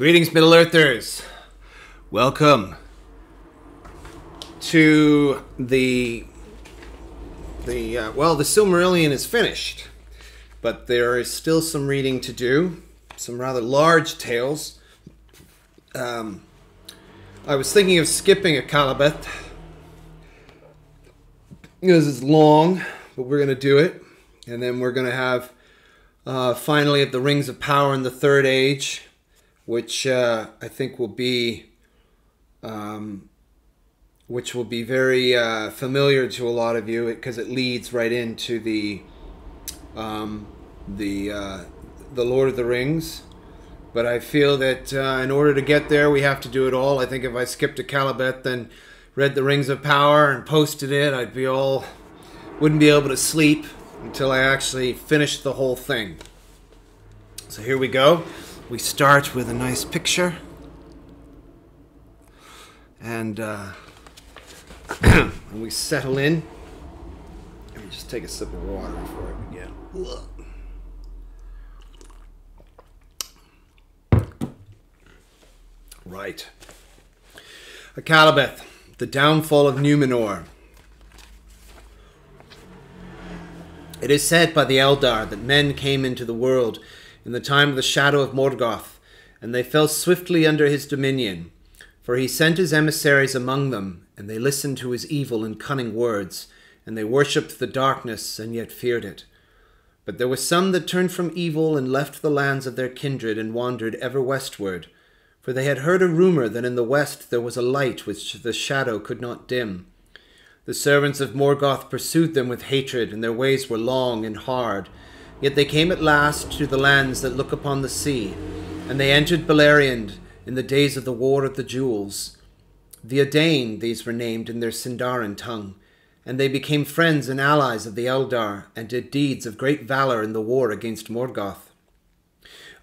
Greetings, Middle Earthers. Welcome to the the uh, well, the Silmarillion is finished, but there is still some reading to do. Some rather large tales. Um, I was thinking of skipping Akallabeth because it's long, but we're going to do it, and then we're going to have uh, finally at the Rings of Power in the Third Age, which uh, I think will be. Um, which will be very uh, familiar to a lot of you because it leads right into the um, the uh, the Lord of the Rings. But I feel that uh, in order to get there, we have to do it all. I think if I skipped Akallabeth, then read the Rings of Power and posted it, I'd be all wouldn't be able to sleep until I actually finished the whole thing. So here we go. We start with a nice picture. And uh, and we settle in. Let me just take a sip of water before I begin. Right. Akallabeth, the downfall of Numenor. It is said by the Eldar that men came into the world in the time of the shadow of Morgoth, and they fell swiftly under his dominion. For he sent his emissaries among them, and they listened to his evil and cunning words, and they worshipped the darkness, and yet feared it. But there were some that turned from evil and left the lands of their kindred and wandered ever westward. For they had heard a rumour that in the west there was a light which the shadow could not dim. The servants of Morgoth pursued them with hatred, and their ways were long and hard. Yet they came at last to the lands that look upon the sea, and they entered Beleriand in the days of the War of the Jewels. The Edain these were named in their Sindarin tongue, and they became friends and allies of the Eldar, and did deeds of great valour in the war against Morgoth.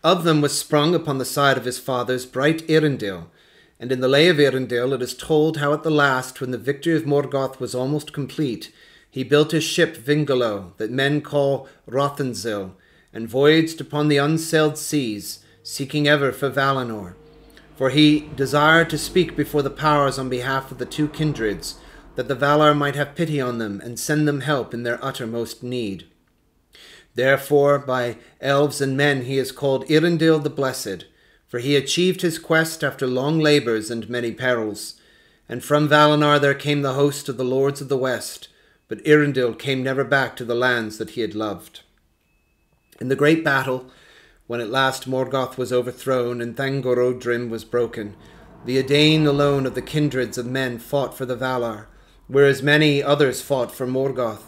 Of them was sprung upon the side of his fathers bright Eärendil, and in the Lay of Eärendil it is told how at the last, when the victory of Morgoth was almost complete, he built his ship Vingilot, that men call Rothinzil, and voyaged upon the unsailed seas, seeking ever for Valinor. For he desired to speak before the powers on behalf of the two kindreds, that the Valar might have pity on them and send them help in their uttermost need. Therefore, by elves and men he is called Eärendil the Blessed, for he achieved his quest after long labours and many perils. And from Valinor there came the host of the lords of the west, but Eärendil came never back to the lands that he had loved. In the great battle, when at last Morgoth was overthrown and Thangorodrim was broken, the Edain alone of the kindreds of men fought for the Valar, whereas many others fought for Morgoth.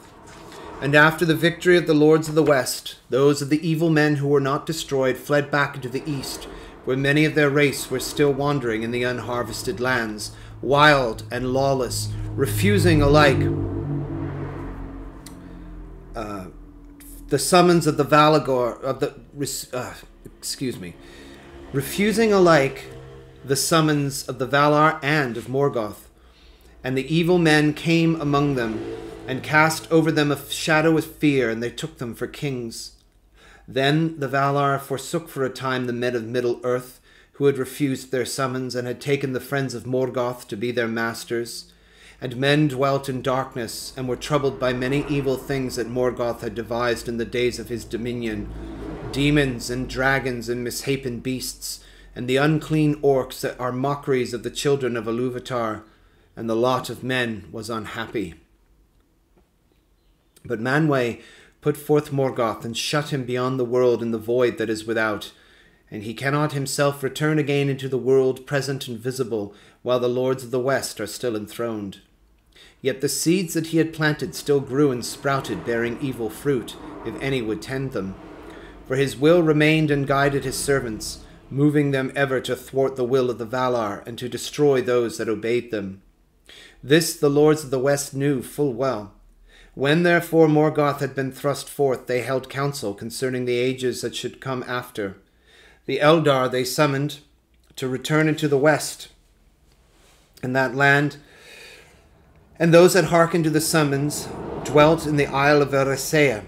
And after the victory of the lords of the west, those of the evil men who were not destroyed fled back into the east, where many of their race were still wandering in the unharvested lands, wild and lawless, refusing alike the summons of the Valagor of the uh, excuse me, refusing alike the summons of the Valar and of Morgoth. And the evil men came among them, and cast over them a shadow of fear, and they took them for kings. Then the Valar forsook for a time the men of Middle Earth, who had refused their summons, and had taken the friends of Morgoth to be their masters. And men dwelt in darkness, and were troubled by many evil things that Morgoth had devised in the days of his dominion demons and dragons and misshapen beasts, and the unclean orcs that are mockeries of the children of Iluvatar and the lot of men was unhappy. But Manwë put forth Morgoth and shut him beyond the world in the void that is without, and he cannot himself return again into the world present and visible while the lords of the west are still enthroned. Yet the seeds that he had planted still grew and sprouted, bearing evil fruit, if any would tend them. For his will remained and guided his servants, moving them ever to thwart the will of the Valar and to destroy those that obeyed them. This the lords of the west knew full well. When therefore Morgoth had been thrust forth, they held council concerning the ages that should come after. The Eldar they summoned to return into the west, and that land, and those that hearkened to the summons dwelt in the isle of Eressëa,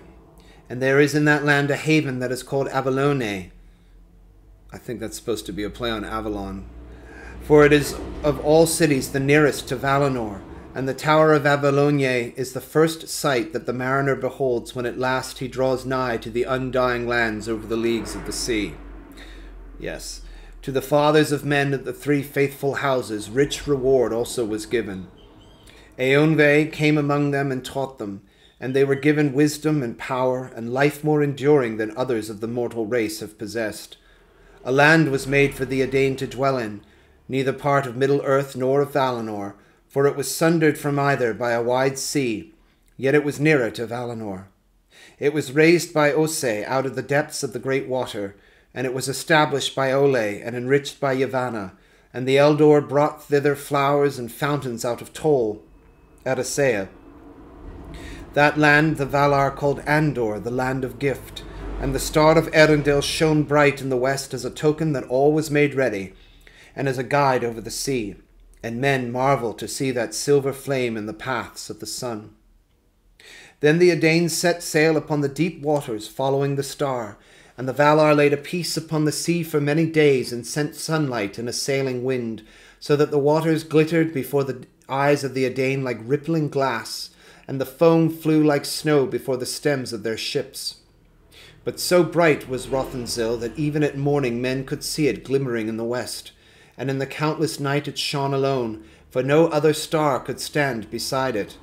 and there is in that land a haven that is called Avallónë, I think that's supposed to be a play on Avalon. For it is of all cities the nearest to Valinor, and the Tower of Avallónë is the first sight that the mariner beholds when at last he draws nigh to the undying lands over the leagues of the sea. Yes, to the fathers of men at the three faithful houses rich reward also was given. Eönwë came among them and taught them, and they were given wisdom and power and life more enduring than others of the mortal race have possessed. A land was made for the Edain to dwell in, neither part of Middle Earth nor of Valinor, for it was sundered from either by a wide sea, yet it was nearer to Valinor. It was raised by Ossë out of the depths of the great water, and it was established by Aulë and enriched by Yavanna, and the Eldar brought thither flowers and fountains out of Tol, Eressëa. That land the Valar called Andor, the land of gift, and the star of Eärendil shone bright in the west as a token that all was made ready, and as a guide over the sea, and men marvel to see that silver flame in the paths of the sun. Then the Edain set sail upon the deep waters, following the star, and the Valar laid a peace upon the sea for many days, and sent sunlight and a sailing wind, so that the waters glittered before the eyes of the Edain like rippling glass, and the foam flew like snow before the stems of their ships. But so bright was Rothinzil that even at morning men could see it glimmering in the west, and in the countless night it shone alone, for no other star could stand beside it.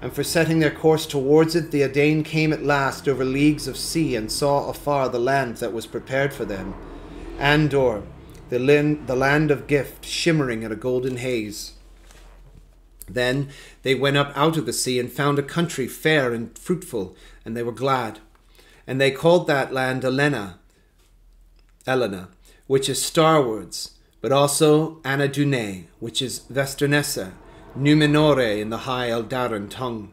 And for setting their course towards it, the Edain came at last over leagues of sea and saw afar the land that was prepared for them. Andor, the, lin- the land of gift, shimmering in a golden haze. Then they went up out of the sea and found a country fair and fruitful, and they were glad. And they called that land Elenna, Elenna, which is starwards, but also Anadûnê, which is Westernesse, Númenórë in the high Eldarin tongue.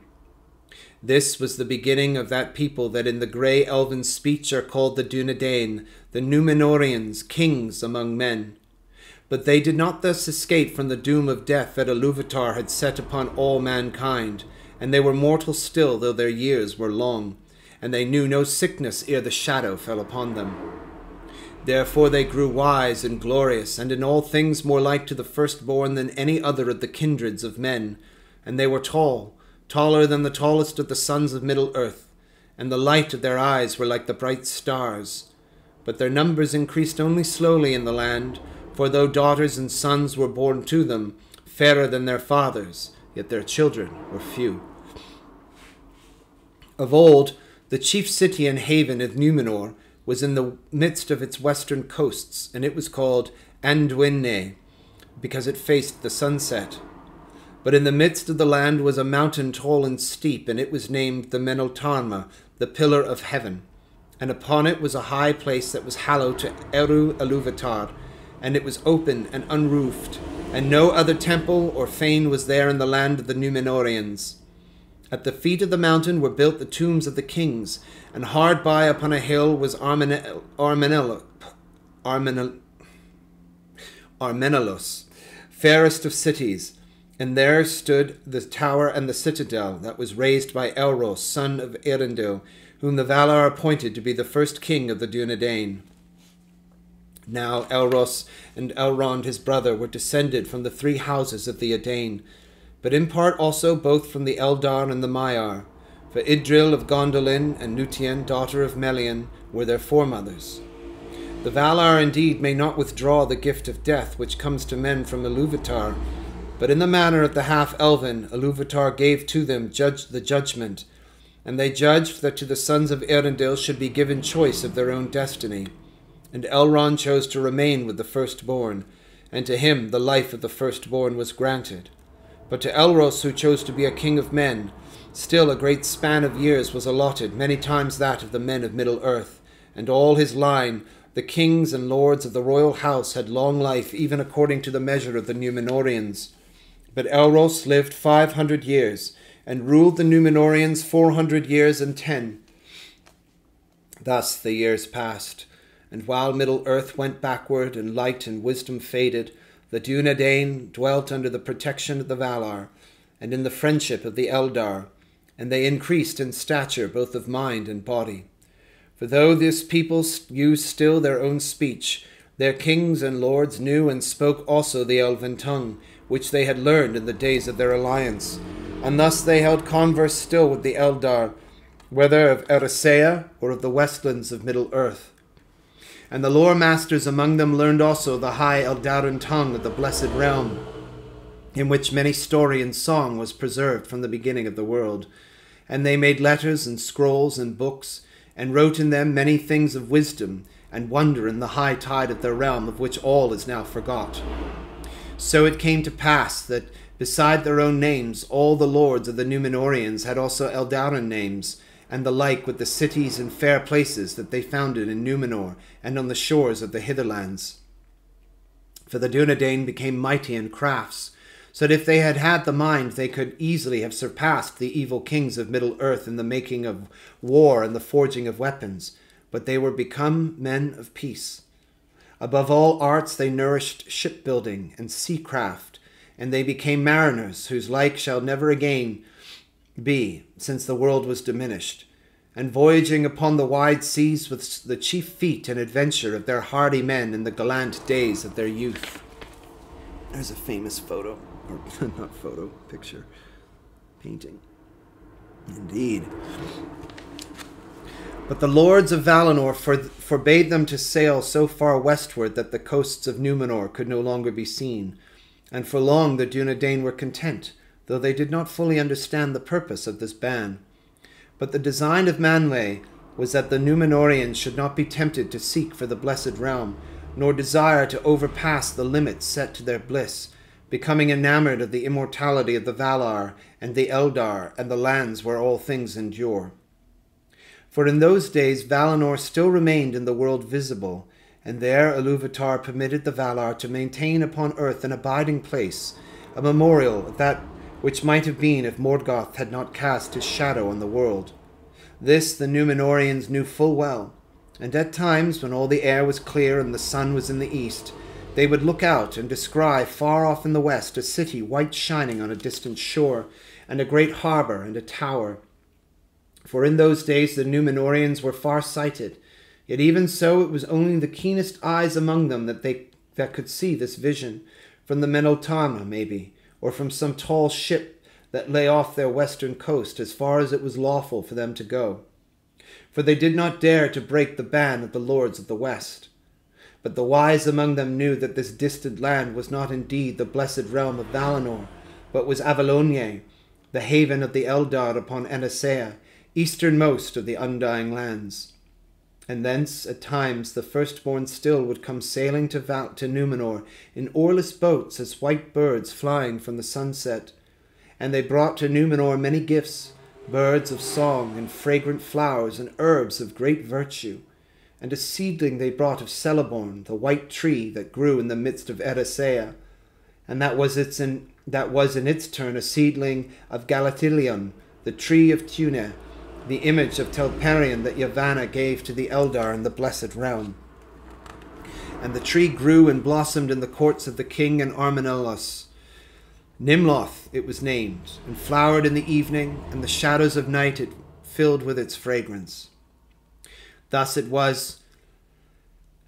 This was the beginning of that people that in the grey elven speech are called the Dunedain, the Numenorians, kings among men. But they did not thus escape from the doom of death that Iluvatar had set upon all mankind, and they were mortal still, though their years were long, and they knew no sickness ere the shadow fell upon them. Therefore they grew wise and glorious, and in all things more like to the firstborn than any other of the kindreds of men. And they were tall, taller than the tallest of the sons of Middle Earth, and the light of their eyes were like the bright stars. But their numbers increased only slowly in the land, for though daughters and sons were born to them, fairer than their fathers, yet their children were few. Of old, the chief city and haven of Numenor was in the midst of its western coasts, and it was called Andúnië, because it faced the sunset. But in the midst of the land was a mountain tall and steep, and it was named the Meneltarma, the pillar of heaven. And upon it was a high place that was hallowed to Eru Iluvatar, and it was open and unroofed, and no other temple or fane was there in the land of the Numenorians. At the feet of the mountain were built the tombs of the kings, and hard by upon a hill was Armenel, Armenel, Armenel, Armenelos, fairest of cities, and there stood the tower and the citadel that was raised by Elros, son of Eärendil, whom the Valar appointed to be the first king of the Dunedain. Now Elros and Elrond his brother were descended from the three houses of the Edain, but in part also both from the Eldar and the Maiar, for Idril of Gondolin and Lúthien, daughter of Melian, were their foremothers. The Valar indeed may not withdraw the gift of death which comes to men from Iluvatar, but in the manner of the half-elven, Iluvatar gave to them judge the judgment, and they judged that to the sons of Eärendil should be given choice of their own destiny. And Elrond chose to remain with the firstborn, and to him the life of the firstborn was granted. But to Elros, who chose to be a king of men, still a great span of years was allotted, many times that of the men of Middle Earth, and all his line, the kings and lords of the royal house, had long life, even according to the measure of the Numenorians. But Elros lived five hundred years, and ruled the Numenorians four hundred years and ten. Thus the years passed, and while Middle Earth went backward, and light and wisdom faded, the Dunedain dwelt under the protection of the Valar, and in the friendship of the Eldar, and they increased in stature both of mind and body. For though this people used still their own speech, Their kings and lords knew and spoke also the elven tongue, which they had learned in the days of their alliance. And thus they held converse still with the Eldar, whether of Eressëa or of the westlands of Middle Earth. And the lore masters among them learned also the high Eldarin tongue of the Blessed Realm, in which many story and song was preserved from the beginning of the world. And they made letters and scrolls and books, and wrote in them many things of wisdom and wonder in the high tide of their realm, of which all is now forgot. So it came to pass that, beside their own names, all the lords of the Numenorians had also Eldarin names, and the like with the cities and fair places that they founded in Numenor and on the shores of the hitherlands. For the Dunedain became mighty in crafts, so that if they had had the mind, they could easily have surpassed the evil kings of Middle Earth in the making of war and the forging of weapons, but they were become men of peace. Above all arts, they nourished shipbuilding and sea craft, and they became mariners whose like shall never again be, since the world was diminished, and voyaging upon the wide seas with the chief feat and adventure of their hardy men in the gallant days of their youth. There's a famous photo, or not photo, picture, painting. Indeed. But the lords of Valinor for, forbade them to sail so far westward that the coasts of Numenor could no longer be seen, and for long the Dunedain were content though they did not fully understand the purpose of this ban. But the design of Manwë was that the Numenorians should not be tempted to seek for the blessed realm, nor desire to overpass the limits set to their bliss, becoming enamored of the immortality of the Valar and the Eldar and the lands where all things endure. For in those days Valinor still remained in the world visible, and there Iluvatar permitted the Valar to maintain upon earth an abiding place, a memorial of that which might have been if Morgoth had not cast his shadow on the world. This the Numenorians knew full well, and at times, when all the air was clear and the sun was in the east, they would look out and descry far off in the west a city white shining on a distant shore, and a great harbour and a tower. For in those days the Numenorians were far sighted, yet even so it was only the keenest eyes among them that they that could see this vision, from the Meneltarma, maybe, or from some tall ship that lay off their western coast as far as it was lawful for them to go. For they did not dare to break the ban of the lords of the west. But the wise among them knew that this distant land was not indeed the blessed realm of Valinor, but was Avallónë, the haven of the Eldar upon Eressëa, easternmost of the undying lands and thence at times the firstborn still would come sailing to, Val- to Numenor in oarless boats as white birds flying from the sunset. And they brought to Numenor many gifts, birds of song, and fragrant flowers, and herbs of great virtue. And a seedling they brought of Celeborn, the white tree that grew in the midst of Eressëa, and that was its in, that was in its turn a seedling of Galathilion, the tree of Túna, the image of Telperion that Yavanna gave to the Eldar in the Blessed Realm. And the tree grew and blossomed in the courts of the king and Armenelos. Nimloth it was named, and flowered in the evening, and the shadows of night it filled with its fragrance. Thus it was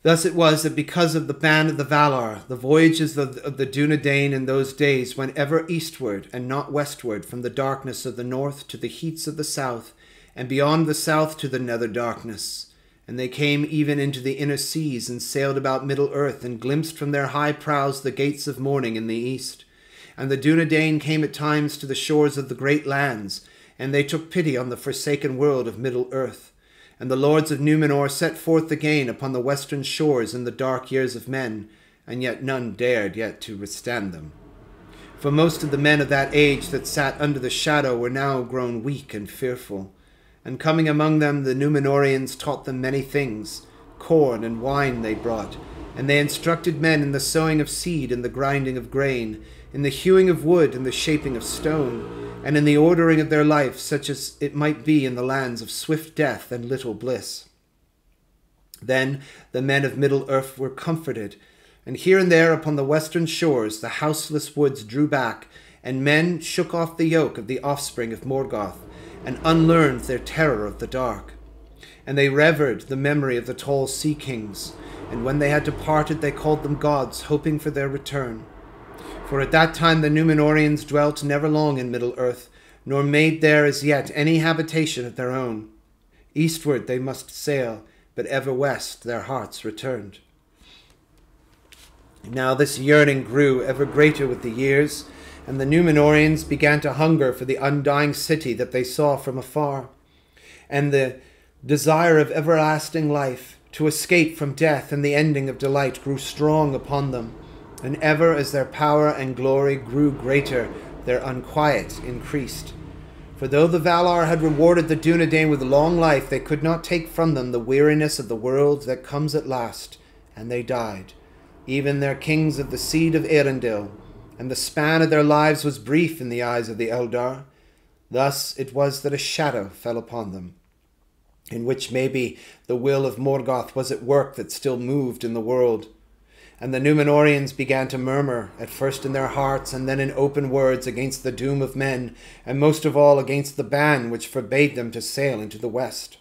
Thus it was that because of the ban of the Valar, the voyages of, of the Dunedain in those days went ever eastward and not westward from the darkness of the north to the heats of the south, and beyond the south to the nether darkness. And they came even into the inner seas, and sailed about Middle Earth, and glimpsed from their high prows the gates of morning in the east. And the Dunedain came at times to the shores of the great lands, and they took pity on the forsaken world of Middle Earth. And the lords of Numenor set forth again upon the western shores in the dark years of men, and yet none dared yet to withstand them. For most of the men of that age that sat under the shadow were now grown weak and fearful and coming among them, the Numenorians taught them many things. Corn and wine they brought, and they instructed men in the sowing of seed and the grinding of grain, in the hewing of wood and the shaping of stone, and in the ordering of their life, such as it might be in the lands of swift death and little bliss. Then the men of Middle Earth were comforted, and here and there upon the western shores the houseless woods drew back, and men shook off the yoke of the offspring of Morgoth, and unlearned their terror of the dark. and they revered the memory of the tall sea kings. And when they had departed, they called them gods, hoping for their return. For at that time the Numenorians dwelt never long in Middle Earth, nor made there as yet any habitation of their own. Eastward they must sail, but ever west their hearts returned. Now this yearning grew ever greater with the years, and the Numenorians began to hunger for the undying city that they saw from afar, and the desire of everlasting life, to escape from death and the ending of delight, grew strong upon them. And ever as their power and glory grew greater, their unquiet increased. For though the Valar had rewarded the Dunedain with long life, they could not take from them the weariness of the world that comes at last, and they died, even their kings of the seed of Eärendil, and the span of their lives was brief in the eyes of the Eldar. Thus it was that a shadow fell upon them, in which maybe the will of Morgoth was at work that still moved in the world. And the Numenorians began to murmur, at first in their hearts, and then in open words, against the doom of men, and most of all against the ban which forbade them to sail into the west.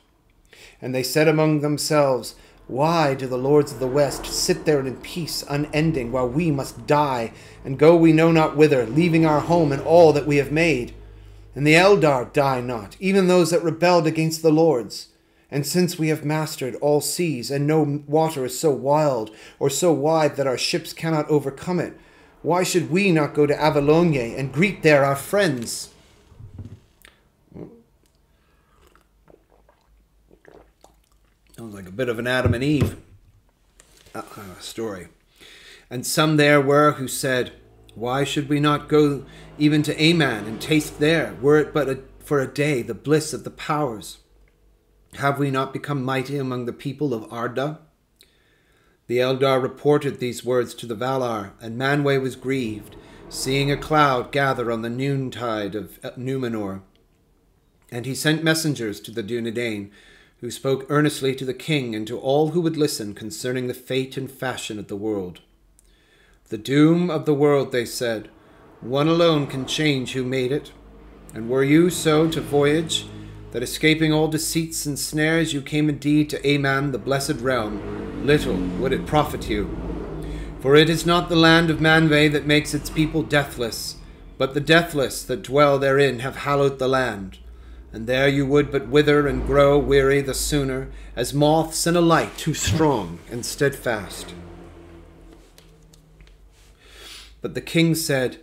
And they said among themselves, Why do the lords of the west sit there in peace unending, while we must die, and go we know not whither, leaving our home and all that we have made? And the Eldar die not, even those that rebelled against the lords. And since we have mastered all seas, and no water is so wild or so wide that our ships cannot overcome it, why should we not go to Avallónë and greet there our friends? Sounds like a bit of an Adam and Eve uh, story. And some there were who said, Why should we not go even to Aman and taste there, were it but a, for a day, the bliss of the powers? Have we not become mighty among the people of Arda? The Eldar reported these words to the Valar, and Manwë was grieved, seeing a cloud gather on the noontide of Numenor. And he sent messengers to the Dunedain, who spoke earnestly to the king and to all who would listen concerning the fate and fashion of the world. The doom of the world, they said, one alone can change who made it. And were you so to voyage, that escaping all deceits and snares you came indeed to Aman, the blessed realm, little would it profit you. For it is not the land of Manwë that makes its people deathless, but the deathless that dwell therein have hallowed the land. And there you would but wither and grow weary the sooner, as moths in a light too strong and steadfast. But the king said,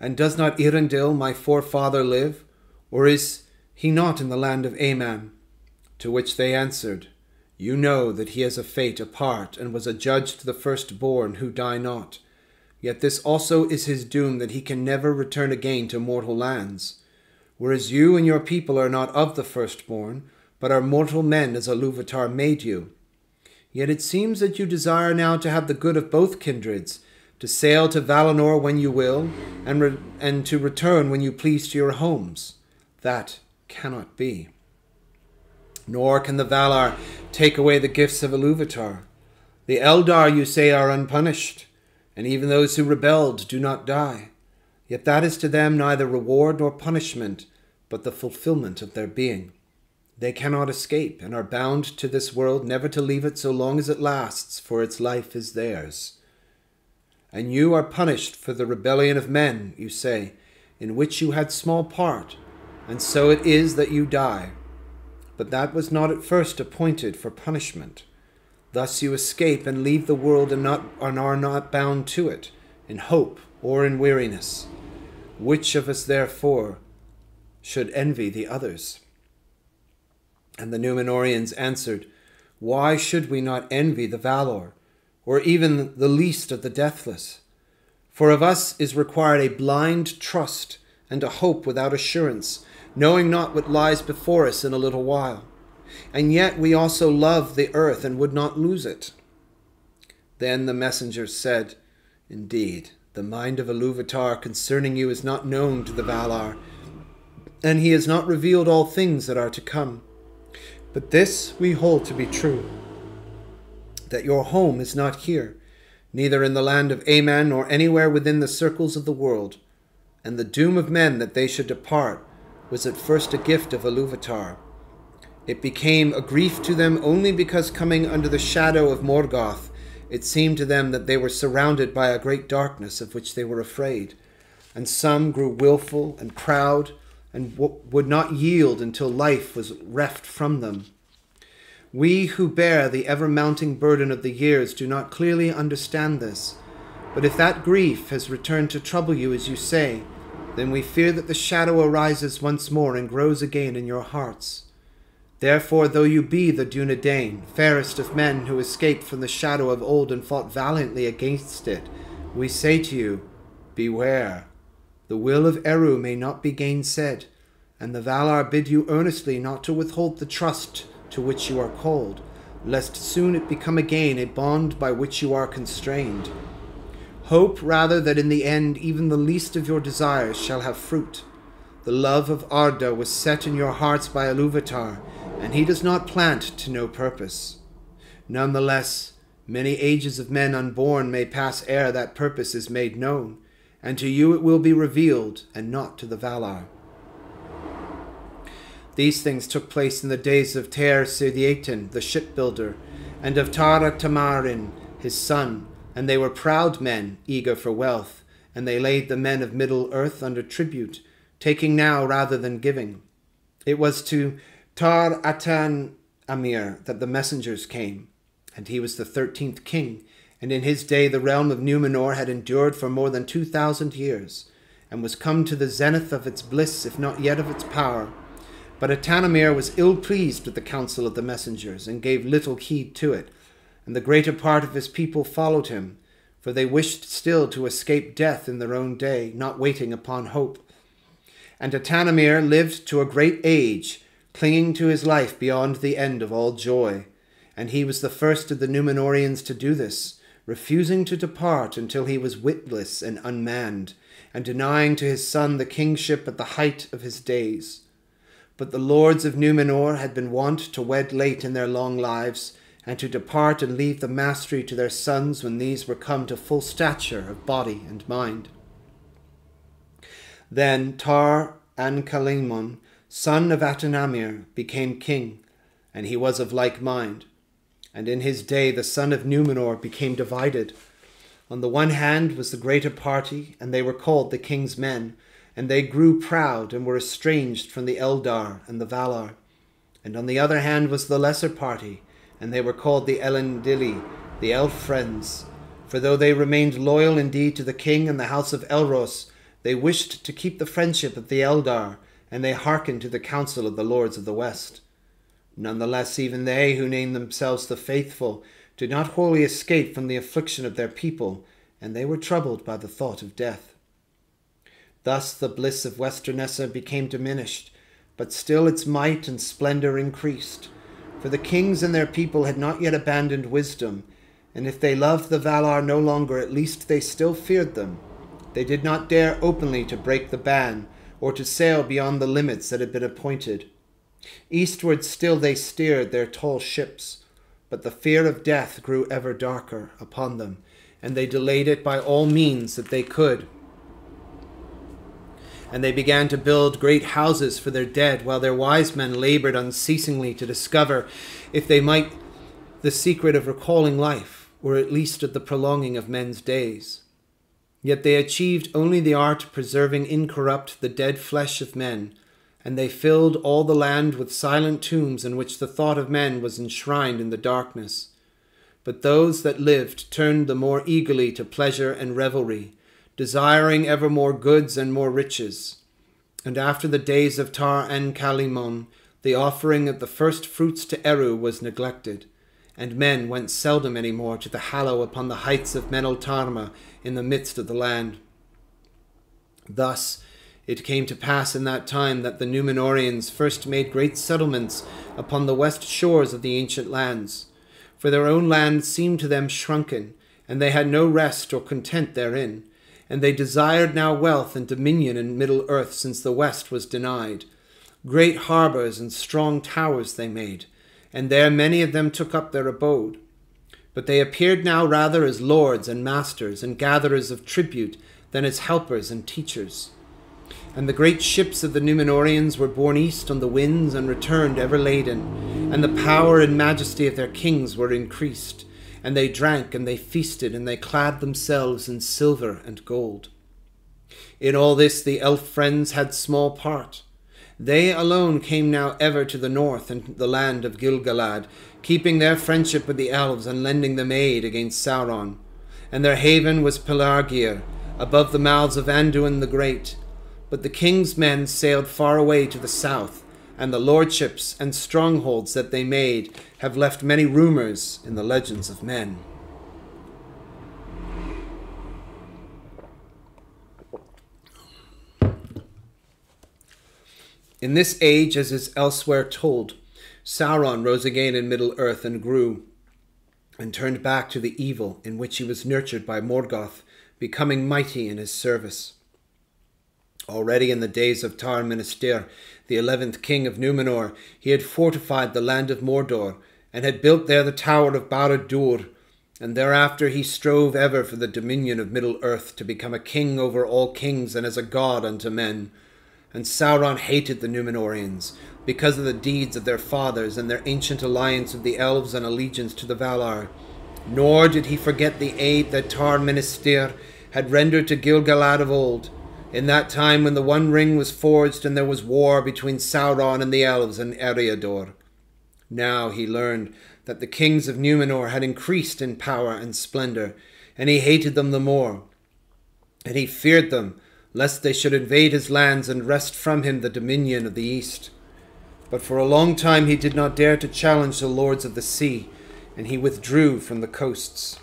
And does not Eärendil, my forefather, live? Or is he not in the land of Aman? To which they answered, You know that he has a fate apart, and was adjudged the firstborn who die not. Yet this also is his doom, that he can never return again to mortal lands. Whereas you and your people are not of the firstborn, but are mortal men as Iluvatar made you. Yet it seems that you desire now to have the good of both kindreds, to sail to Valinor when you will, and, re- and to return when you please to your homes. That cannot be. Nor can the Valar take away the gifts of Iluvatar. The Eldar, you say, are unpunished, and even those who rebelled do not die. Yet that is to them neither reward nor punishment, but the fulfillment of their being. They cannot escape, and are bound to this world, never to leave it so long as it lasts, for its life is theirs. And you are punished for the rebellion of men, you say, in which you had small part and so it is that you die. But that was not at first appointed for punishment. Thus you escape and leave the world and, not, and are not bound to it, in hope or in weariness. Which of us, therefore, should envy the others? And the Numenorians answered, Why should we not envy the Valar, or even the least of the deathless? For of us is required a blind trust and a hope without assurance, knowing not what lies before us in a little while. And yet we also love the earth and would not lose it. Then the messengers said, Indeed, the mind of Iluvatar concerning you is not known to the Valar, and he has not revealed all things that are to come. But this we hold to be true, that your home is not here, neither in the land of Aman nor anywhere within the circles of the world, and the doom of men that they should depart was at first a gift of Iluvatar. It became a grief to them only because coming under the shadow of Morgoth, it seemed to them that they were surrounded by a great darkness of which they were afraid. And some grew wilful and proud and would not yield until life was reft from them. We who bear the ever mounting burden of the years do not clearly understand this. But if that grief has returned to trouble you as you say, then we fear that the shadow arises once more and grows again in your hearts. Therefore, though you be the Dunedain, fairest of men who escaped from the shadow of old and fought valiantly against it, we say to you, Beware! The will of Eru may not be gainsaid, and the Valar bid you earnestly not to withhold the trust to which you are called, lest soon it become again a bond by which you are constrained. Hope rather that in the end even the least of your desires shall have fruit. The love of Arda was set in your hearts by Iluvatar, and he does not plant to no purpose. None the less, many ages of men unborn may pass ere that purpose is made known, and to you it will be revealed, and not to the Valar. These things took place in the days of Tar Ciryatan, the shipbuilder, and of Tar Atanamir, his son, and they were proud men, eager for wealth, and they laid the men of Middle Earth under tribute, taking now rather than giving. It was to Tar Atan Amir that the messengers came, and he was the thirteenth king, and in his day the realm of Numenor had endured for more than two thousand years, and was come to the zenith of its bliss, if not yet of its power. But Atanamir was ill pleased with the counsel of the messengers, and gave little heed to it, and the greater part of his people followed him, for they wished still to escape death in their own day, not waiting upon hope. And Atanamir lived to a great age, clinging to his life beyond the end of all joy. And he was the first of the Numenorians to do this, refusing to depart until he was witless and unmanned, and denying to his son the kingship at the height of his days. But the lords of Numenor had been wont to wed late in their long lives, and to depart and leave the mastery to their sons when these were come to full stature of body and mind. Then Tar Ancalimon son of Atanamir, became king, and he was of like mind. And in his day the son of Numenor became divided. On the one hand was the greater party, and they were called the king's men, and they grew proud and were estranged from the Eldar and the Valar. And on the other hand was the lesser party, and they were called the Elendili, the elf friends. For though they remained loyal indeed to the king and the house of Elros, they wished to keep the friendship of the Eldar, and they hearkened to the counsel of the lords of the West. None the less, even they who named themselves the faithful did not wholly escape from the affliction of their people, and they were troubled by the thought of death. Thus the bliss of Westernessa became diminished, but still its might and splendor increased. For the kings and their people had not yet abandoned wisdom, and if they loved the Valar no longer, at least they still feared them. They did not dare openly to break the ban, or to sail beyond the limits that had been appointed. Eastward still they steered their tall ships, but the fear of death grew ever darker upon them, and they delayed it by all means that they could. And they began to build great houses for their dead, while their wise men labored unceasingly to discover, if they might, the secret of recalling life, or at least of the prolonging of men's days. Yet they achieved only the art of preserving incorrupt the dead flesh of men, and they filled all the land with silent tombs in which the thought of men was enshrined in the darkness. But those that lived turned the more eagerly to pleasure and revelry, desiring ever more goods and more riches. And after the days of Tar Ancalimon, the offering of the first fruits to Eru was neglected and men went seldom any more to the hallow upon the heights of Meneltarma in the midst of the land. Thus it came to pass in that time that the Numenorians first made great settlements upon the west shores of the ancient lands, for their own land seemed to them shrunken, and they had no rest or content therein, and they desired now wealth and dominion in Middle Earth since the west was denied. Great harbours and strong towers they made, and there many of them took up their abode. But they appeared now rather as lords and masters and gatherers of tribute than as helpers and teachers. And the great ships of the Numenorians were borne east on the winds and returned ever laden, and the power and majesty of their kings were increased. And they drank and they feasted, and they clad themselves in silver and gold. In all this the elf friends had small part. They alone came now ever to the north and the land of Gil-galad, keeping their friendship with the elves and lending them aid against Sauron. And their haven was Pelargir, above the mouths of Anduin the Great. But the king's men sailed far away to the south, and the lordships and strongholds that they made have left many rumors in the legends of men. In this age, as is elsewhere told, Sauron rose again in Middle Earth and grew, and turned back to the evil in which he was nurtured by Morgoth, becoming mighty in his service. Already in the days of Tar Minastir, the eleventh king of Numenor, he had fortified the land of Mordor, and had built there the tower of Barad-dûr, and thereafter he strove ever for the dominion of Middle Earth, to become a king over all kings and as a god unto men. And Sauron hated the Numenorians, because of the deeds of their fathers and their ancient alliance with the elves and allegiance to the Valar. Nor did he forget the aid that Tar Minastir had rendered to Gil-galad of old, in that time when the One Ring was forged and there was war between Sauron and the elves and Eriador. Now he learned that the kings of Numenor had increased in power and splendor, and he hated them the more. And he feared them, lest they should invade his lands and wrest from him the dominion of the east. But for a long time he did not dare to challenge the lords of the sea, and he withdrew from the coasts.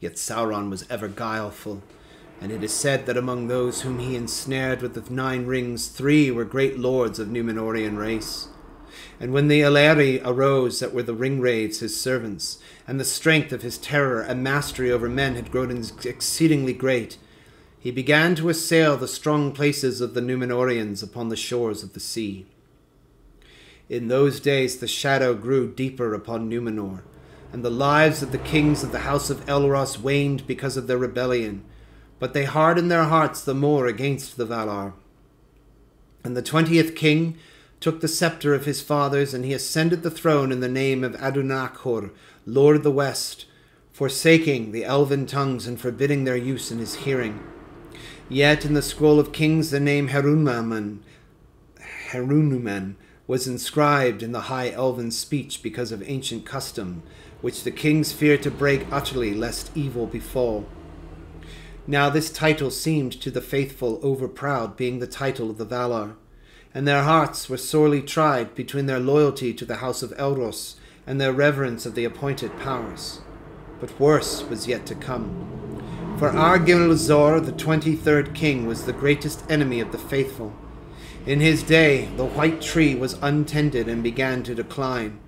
Yet Sauron was ever guileful, and it is said that among those whom he ensnared with the nine rings, three were great lords of Numenorian race. And when the Úlairi arose that were the ringwraiths his servants, and the strength of his terror and mastery over men had grown exceedingly great, he began to assail the strong places of the Numenorians upon the shores of the sea. In those days the shadow grew deeper upon Numenor, and the lives of the kings of the house of Elros waned because of their rebellion, but they hardened their hearts the more against the Valar. And the twentieth king took the sceptre of his fathers, and he ascended the throne in the name of Adûnakhôr, Lord of the West, forsaking the elven tongues and forbidding their use in his hearing. Yet in the scroll of kings the name Herunúmen, Herunúmen was inscribed in the high elven speech because of ancient custom, which the kings feared to break utterly lest evil befall. Now this title seemed to the faithful overproud, being the title of the Valar, and their hearts were sorely tried between their loyalty to the house of Elros and their reverence of the appointed powers. But worse was yet to come. For Ar Gimilzor, the twenty-third king, was the greatest enemy of the faithful. In his day, the white tree was untended and began to decline,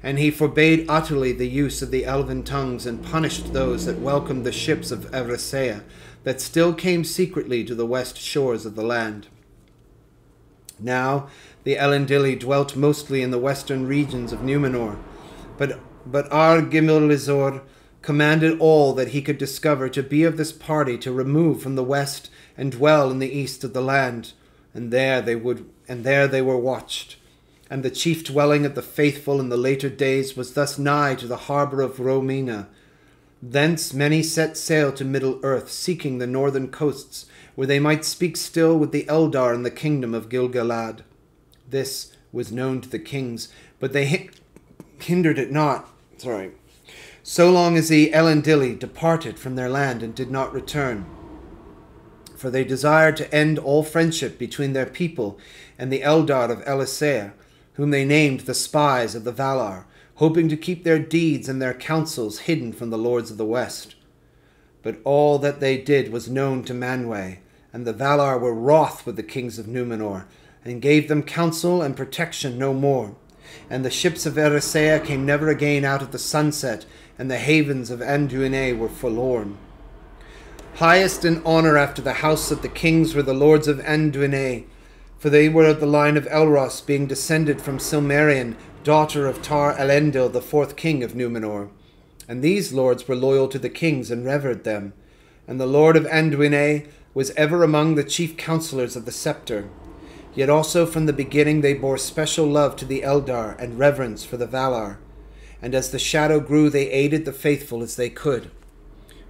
and he forbade utterly the use of the elven tongues and punished those that welcomed the ships of Eressëa that still came secretly to the west shores of the land. Now, the Elendili dwelt mostly in the western regions of Numenor, but, but Ar Gimilzor commanded all that he could discover to be of this party to remove from the west and dwell in the east of the land, and there they would and there they were watched. And the chief dwelling of the faithful in the later days was thus nigh to the harbour of Rómenna. Thence many set sail to Middle Earth, seeking the northern coasts, where they might speak still with the Eldar in the kingdom of Gil-galad. This was known to the kings, but they hindered it not. Sorry so long as the Elendili departed from their land and did not return. For they desired to end all friendship between their people and the Eldar of Eressëa, whom they named the spies of the Valar, hoping to keep their deeds and their counsels hidden from the lords of the West. But all that they did was known to Manwë, and the Valar were wroth with the kings of Numenor, and gave them counsel and protection no more. And the ships of Eressëa came never again out of the sunset, and the havens of Andúnië were forlorn. Highest in honour after the house of the kings were the lords of Andúnië, for they were of the line of Elros, being descended from Silmariën, daughter of Tar Elendil, the fourth king of Numenor. And these lords were loyal to the kings and revered them. And the lord of Andúnië, was ever among the chief counselors of the scepter. Yet also from the beginning they bore special love to the Eldar and reverence for the Valar. And as the shadow grew, they aided the faithful as they could.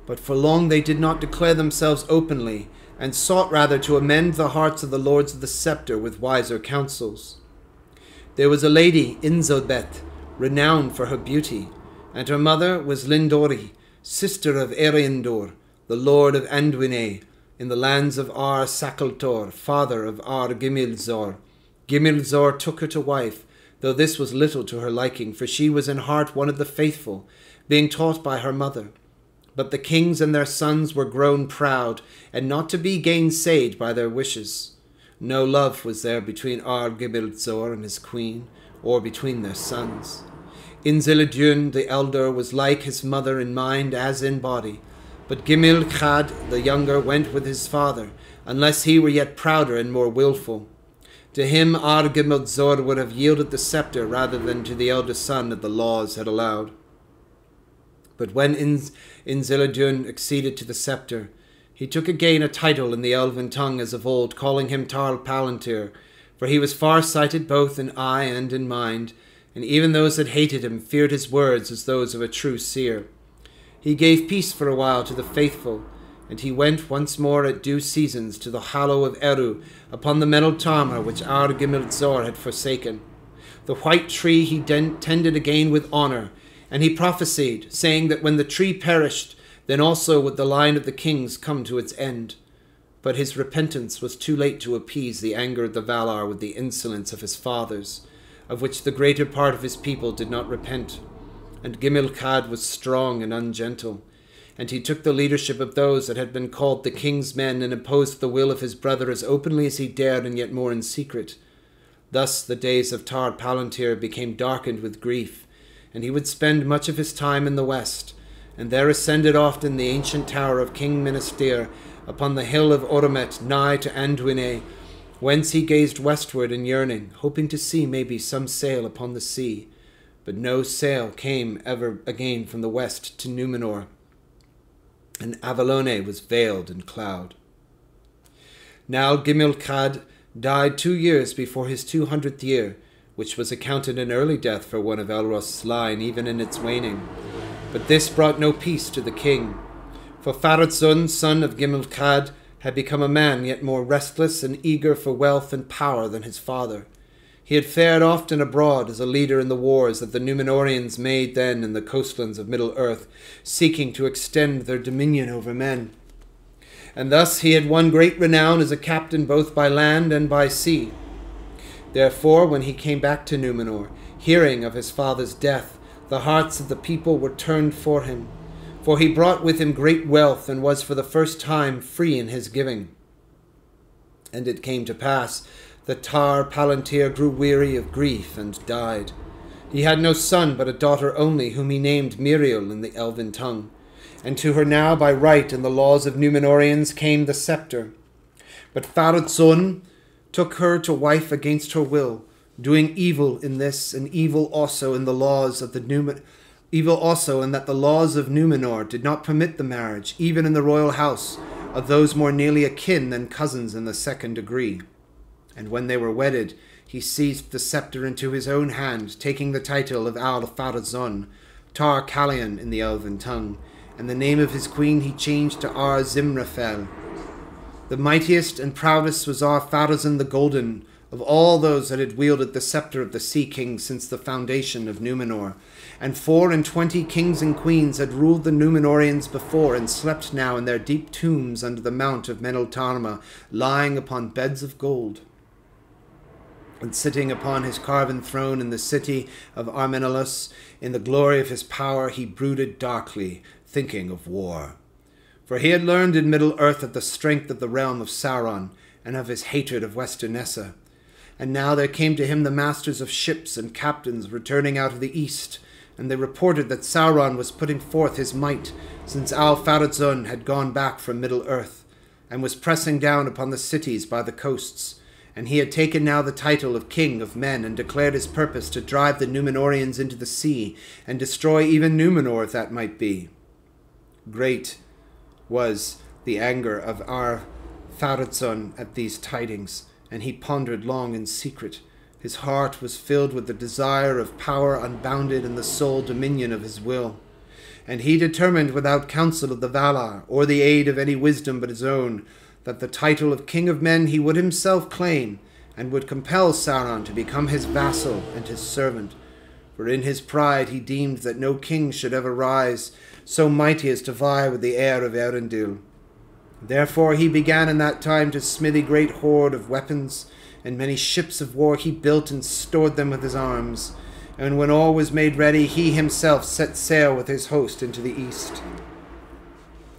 But for long they did not declare themselves openly, and sought rather to amend the hearts of the lords of the scepter with wiser counsels. There was a lady, Inzilbêth, renowned for her beauty, and her mother was Lindórië, sister of Eärendor, the lord of Andúnië, in the lands of Ar Sakalthôr, father of Ar Gimilzor. Gimilzor took her to wife, though this was little to her liking, for she was in heart one of the faithful, being taught by her mother. But the kings and their sons were grown proud, and not to be gainsayed by their wishes. No love was there between Ar-Gimilzor and his queen, or between their sons. Inziladûn the elder was like his mother in mind as in body, but Gimilkhad the younger went with his father, unless he were yet prouder and more wilful. To him Ar-Gimilzor would have yielded the scepter rather than to the elder son that the laws had allowed. But when In- Inziladûn acceded to the scepter, he took again a title in the elven tongue as of old, calling him Tar Palantir, for he was far sighted both in eye and in mind, and even those that hated him feared his words as those of a true seer. He gave peace for a while to the faithful, and he went once more at due seasons to the hollow of Eru upon the Meneltarma which Ar-Gimilzor had forsaken. The white tree he tended again with honour, and he prophesied, saying that when the tree perished, then also would the line of the kings come to its end. But his repentance was too late to appease the anger of the Valar with the insolence of his fathers, of which the greater part of his people did not repent. And Gimilkhad was strong and ungentle, and he took the leadership of those that had been called the king's men and imposed the will of his brother as openly as he dared and yet more in secret. Thus the days of Tar Palantir became darkened with grief, and he would spend much of his time in the west, and there ascended often the ancient tower of King Minastir upon the hill of Oromet nigh to Andúnië, whence he gazed westward in yearning, hoping to see maybe some sail upon the sea. But no sail came ever again from the west to Numenor, and Avallónë was veiled in cloud. Now Gimilkhad died two years before his two hundredth year, which was accounted an early death for one of Elros's line, even in its waning. But this brought no peace to the king. For Pharazôn, son of Gimilkhad, had become a man yet more restless and eager for wealth and power than his father. He had fared often abroad as a leader in the wars that the Númenóreans made then in the coastlands of Middle-earth, seeking to extend their dominion over men. And thus he had won great renown as a captain both by land and by sea. Therefore, when he came back to Numenor, hearing of his father's death, the hearts of the people were turned for him, for he brought with him great wealth and was for the first time free in his giving. And it came to pass that Tar Palantir grew weary of grief and died. He had no son but a daughter only, whom he named Miriel in the elven tongue. And to her now by right in the laws of Númenóreans came the scepter. But Pharazôn took her to wife against her will, doing evil in this and evil also in the laws of the Numen evil also in that the laws of Numenor did not permit the marriage, even in the royal house, of those more nearly akin than cousins in the second degree. And when they were wedded, he seized the scepter into his own hand, taking the title of Al Pharazôn, Tar Calion in the elven tongue, and the name of his queen he changed to Ar Zimraphel. The mightiest and proudest was Ar Pharazôn the Golden, of all those that had wielded the scepter of the Sea King since the foundation of Numenor, and four and twenty kings and queens had ruled the Númenóreans before, and slept now in their deep tombs under the mount of Meneltarma, lying upon beds of gold. And sitting upon his carven throne in the city of Armenelos, in the glory of his power, he brooded darkly, thinking of war. For he had learned in Middle Earth of the strength of the realm of Sauron, and of his hatred of Westernesse. And now there came to him the masters of ships and captains returning out of the east, and they reported that Sauron was putting forth his might, since Al Pharazôn had gone back from Middle Earth, and was pressing down upon the cities by the coasts, and he had taken now the title of King of Men, and declared his purpose to drive the Númenóreans into the sea, and destroy even Numenor if that might be. Great was the anger of Ar Pharazôn at these tidings, and he pondered long in secret. His heart was filled with the desire of power unbounded and the sole dominion of his will. And he determined without counsel of the Valar, or the aid of any wisdom but his own, that the title of King of Men he would himself claim, and would compel Sauron to become his vassal and his servant. For in his pride he deemed that no king should ever rise so mighty as to vie with the heir of Eärendil. Therefore he began in that time to smith a great hoard of weapons, and many ships of war he built and stored them with his arms. And when all was made ready, he himself set sail with his host into the east.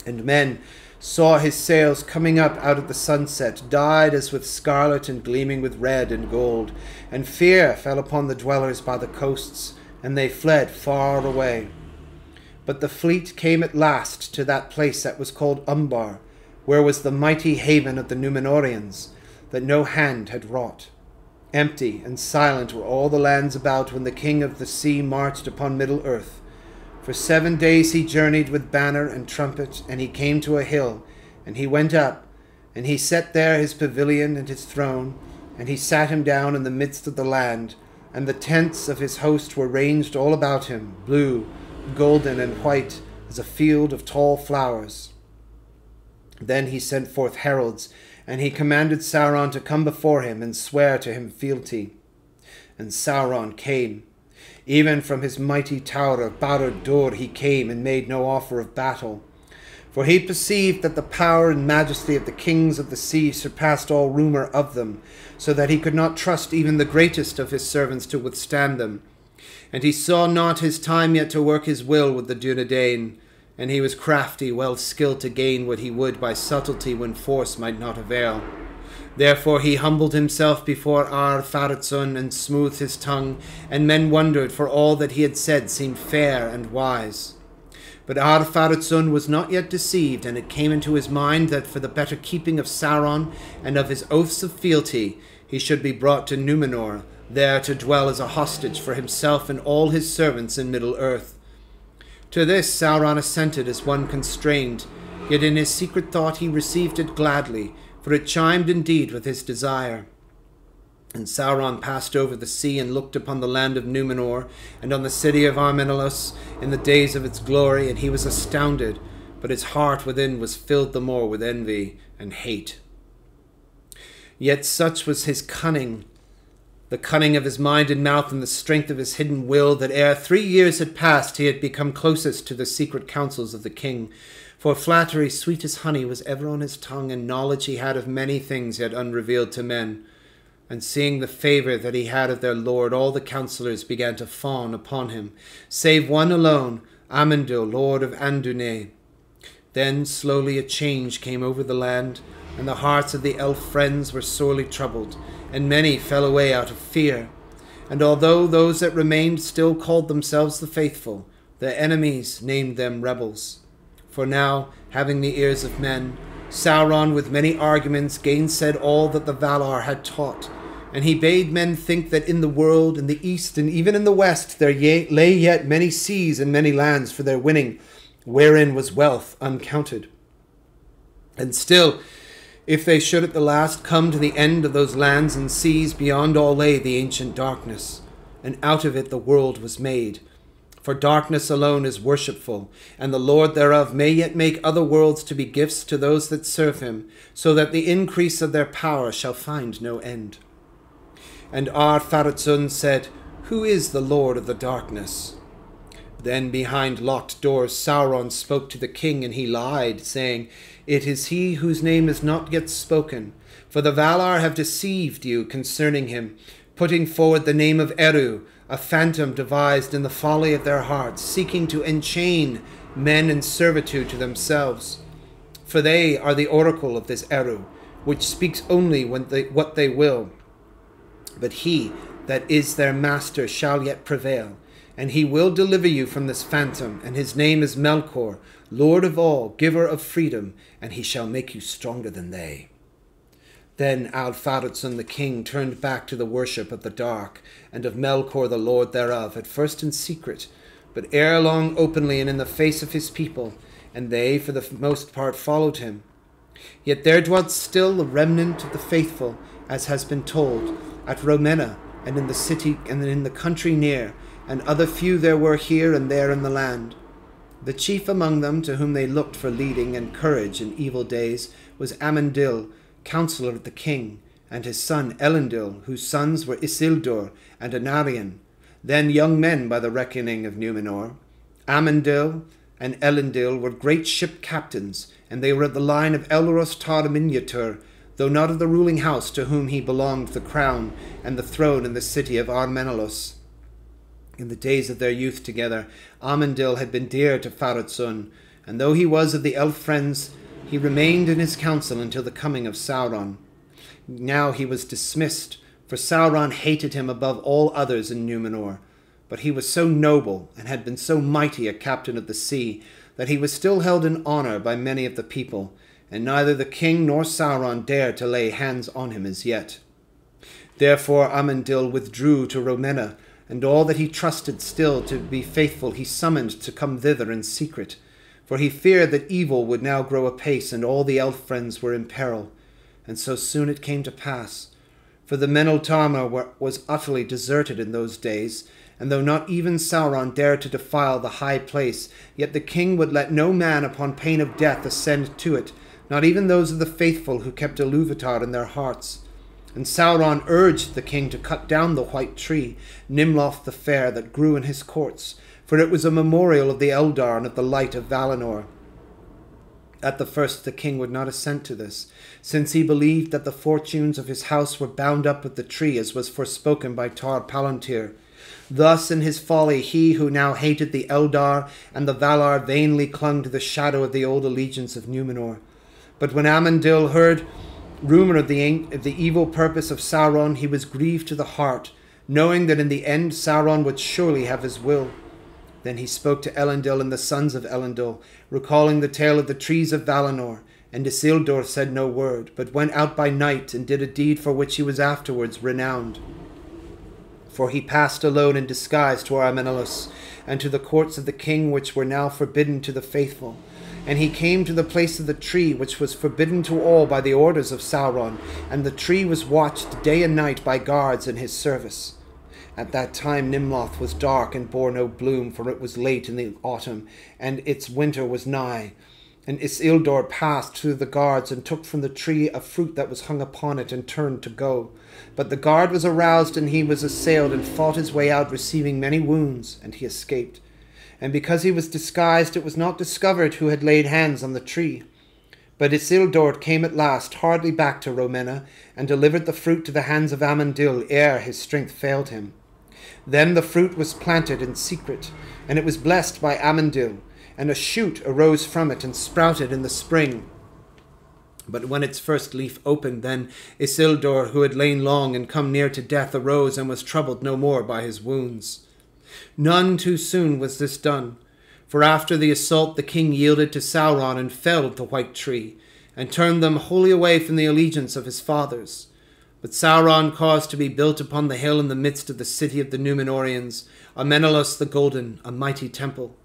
And men saw his sails coming up out of the sunset, dyed as with scarlet and gleaming with red and gold, and fear fell upon the dwellers by the coasts, and they fled far away. But the fleet came at last to that place that was called Umbar, where was the mighty haven of the Númenóreans, that no hand had wrought. Empty and silent were all the lands about when the king of the sea marched upon Middle Earth. For seven days he journeyed with banner and trumpet, and he came to a hill, and he went up, and he set there his pavilion and his throne, and he sat him down in the midst of the land, and the tents of his host were ranged all about him, blue, golden, and white, as a field of tall flowers. Then he sent forth heralds, and he commanded Sauron to come before him and swear to him fealty. And Sauron came. Even from his mighty tower of Barad-dûr he came and made no offer of battle. For he perceived that the power and majesty of the kings of the sea surpassed all rumour of them, so that he could not trust even the greatest of his servants to withstand them. And he saw not his time yet to work his will with the Dunedain, and he was crafty, well skilled to gain what he would by subtlety when force might not avail. Therefore he humbled himself before Ar-Pharazôn and smoothed his tongue, and men wondered, for all that he had said seemed fair and wise. But Ar-Pharazôn was not yet deceived, and it came into his mind that for the better keeping of Sauron and of his oaths of fealty, he should be brought to Numenor, there to dwell as a hostage for himself and all his servants in Middle-earth. To this Sauron assented as one constrained, yet in his secret thought he received it gladly, for it chimed indeed with his desire. And Sauron passed over the sea and looked upon the land of Numenor and on the city of Armenelos in the days of its glory, and he was astounded, but his heart within was filled the more with envy and hate. Yet such was his cunning the cunning of his mind and mouth and the strength of his hidden will, that ere three years had passed he had become closest to the secret counsels of the king. For flattery, sweet as honey, was ever on his tongue, and knowledge he had of many things yet unrevealed to men. And seeing the favour that he had of their lord, all the counsellors began to fawn upon him, save one alone, Amandil, lord of Andúnië. Then slowly a change came over the land, and the hearts of the elf friends were sorely troubled and many fell away out of fear. And although those that remained still called themselves the faithful, their enemies named them rebels. For now, having the ears of men, Sauron with many arguments gainsaid all that the Valar had taught, and he bade men think that in the world, in the east, and even in the west, there lay yet many seas and many lands for their winning, wherein was wealth uncounted. And still if they should at the last come to the end of those lands and seas, beyond all lay the ancient darkness, and out of it the world was made. For darkness alone is worshipful, and the Lord thereof may yet make other worlds to be gifts to those that serve him, so that the increase of their power shall find no end. And Ar-Pharazôn said, Who is the Lord of the darkness? Then behind locked doors Sauron spoke to the king, and he lied, saying, It is he whose name is not yet spoken, for the Valar have deceived you concerning him, putting forward the name of Eru, a phantom devised in the folly of their hearts, seeking to enchain men in servitude to themselves. For they are the oracle of this Eru, which speaks only when they, what they will. But he that is their master shall yet prevail and he will deliver you from this phantom, and his name is Melkor, Lord of all, giver of freedom, and he shall make you stronger than they. Then Al-Pharazôn the king turned back to the worship of the dark, and of Melkor the lord thereof, at first in secret, but ere long openly and in the face of his people, and they for the most part followed him. Yet there dwelt still a remnant of the faithful, as has been told, at Rómenna, and in the city and in the country near, and other few there were here and there in the land. The chief among them, to whom they looked for leading and courage in evil days, was Amandil, counsellor of the king, and his son Elendil, whose sons were Isildur and Anarion, then young men by the reckoning of Numenor. Amandil and Elendil were great ship captains, and they were of the line of Elros Tar though not of the ruling house to whom he belonged the crown and the throne in the city of Armenelos. In the days of their youth together, Amandil had been dear to Pharazôn, and though he was of the elf friends, he remained in his council until the coming of Sauron. Now he was dismissed, for Sauron hated him above all others in Numenor. But he was so noble, and had been so mighty a captain of the sea, that he was still held in honour by many of the people, and neither the king nor Sauron dared to lay hands on him as yet. Therefore Amandil withdrew to Rómenna, and all that he trusted still to be faithful he summoned to come thither in secret, for he feared that evil would now grow apace, and all the elf friends were in peril. And so soon it came to pass. For the Meneltarma was utterly deserted in those days, and though not even Sauron dared to defile the high place, yet the king would let no man upon pain of death ascend to it, not even those of the faithful who kept Iluvatar in their hearts. And Sauron urged the king to cut down the white tree, Nimloth the Fair, that grew in his courts, for it was a memorial of the Eldar and of the light of Valinor. At the first the king would not assent to this, since he believed that the fortunes of his house were bound up with the tree, as was forspoken by Tar Palantir. Thus, in his folly, he who now hated the Eldar and the Valar vainly clung to the shadow of the old allegiance of Numenor. But when Amandil heard rumour of the, of the evil purpose of Sauron, he was grieved to the heart, knowing that in the end Sauron would surely have his will. Then he spoke to Elendil and the sons of Elendil, recalling the tale of the trees of Valinor. And Isildur said no word, but went out by night and did a deed for which he was afterwards renowned for he passed alone in disguise to Armenelos, and to the courts of the king which were now forbidden to the faithful. And he came to the place of the tree which was forbidden to all by the orders of Sauron, and the tree was watched day and night by guards in his service. At that time Nimloth was dark and bore no bloom, for it was late in the autumn, and its winter was nigh. And Isildur passed through the guards, and took from the tree a fruit that was hung upon it, and turned to go. But the guard was aroused, and he was assailed, and fought his way out, receiving many wounds, and he escaped. And because he was disguised, it was not discovered who had laid hands on the tree. But Isildur came at last hardly back to Rómenna, and delivered the fruit to the hands of Amandil ere his strength failed him. Then the fruit was planted in secret, and it was blessed by Amandil, and a shoot arose from it and sprouted in the spring. But when its first leaf opened, then Isildur, who had lain long and come near to death, arose and was troubled no more by his wounds. None too soon was this done, for after the assault the king yielded to Sauron and felled the white tree, and turned them wholly away from the allegiance of his fathers. But Sauron caused to be built upon the hill in the midst of the city of the Númenóreans, Armenelos the Golden, a mighty temple.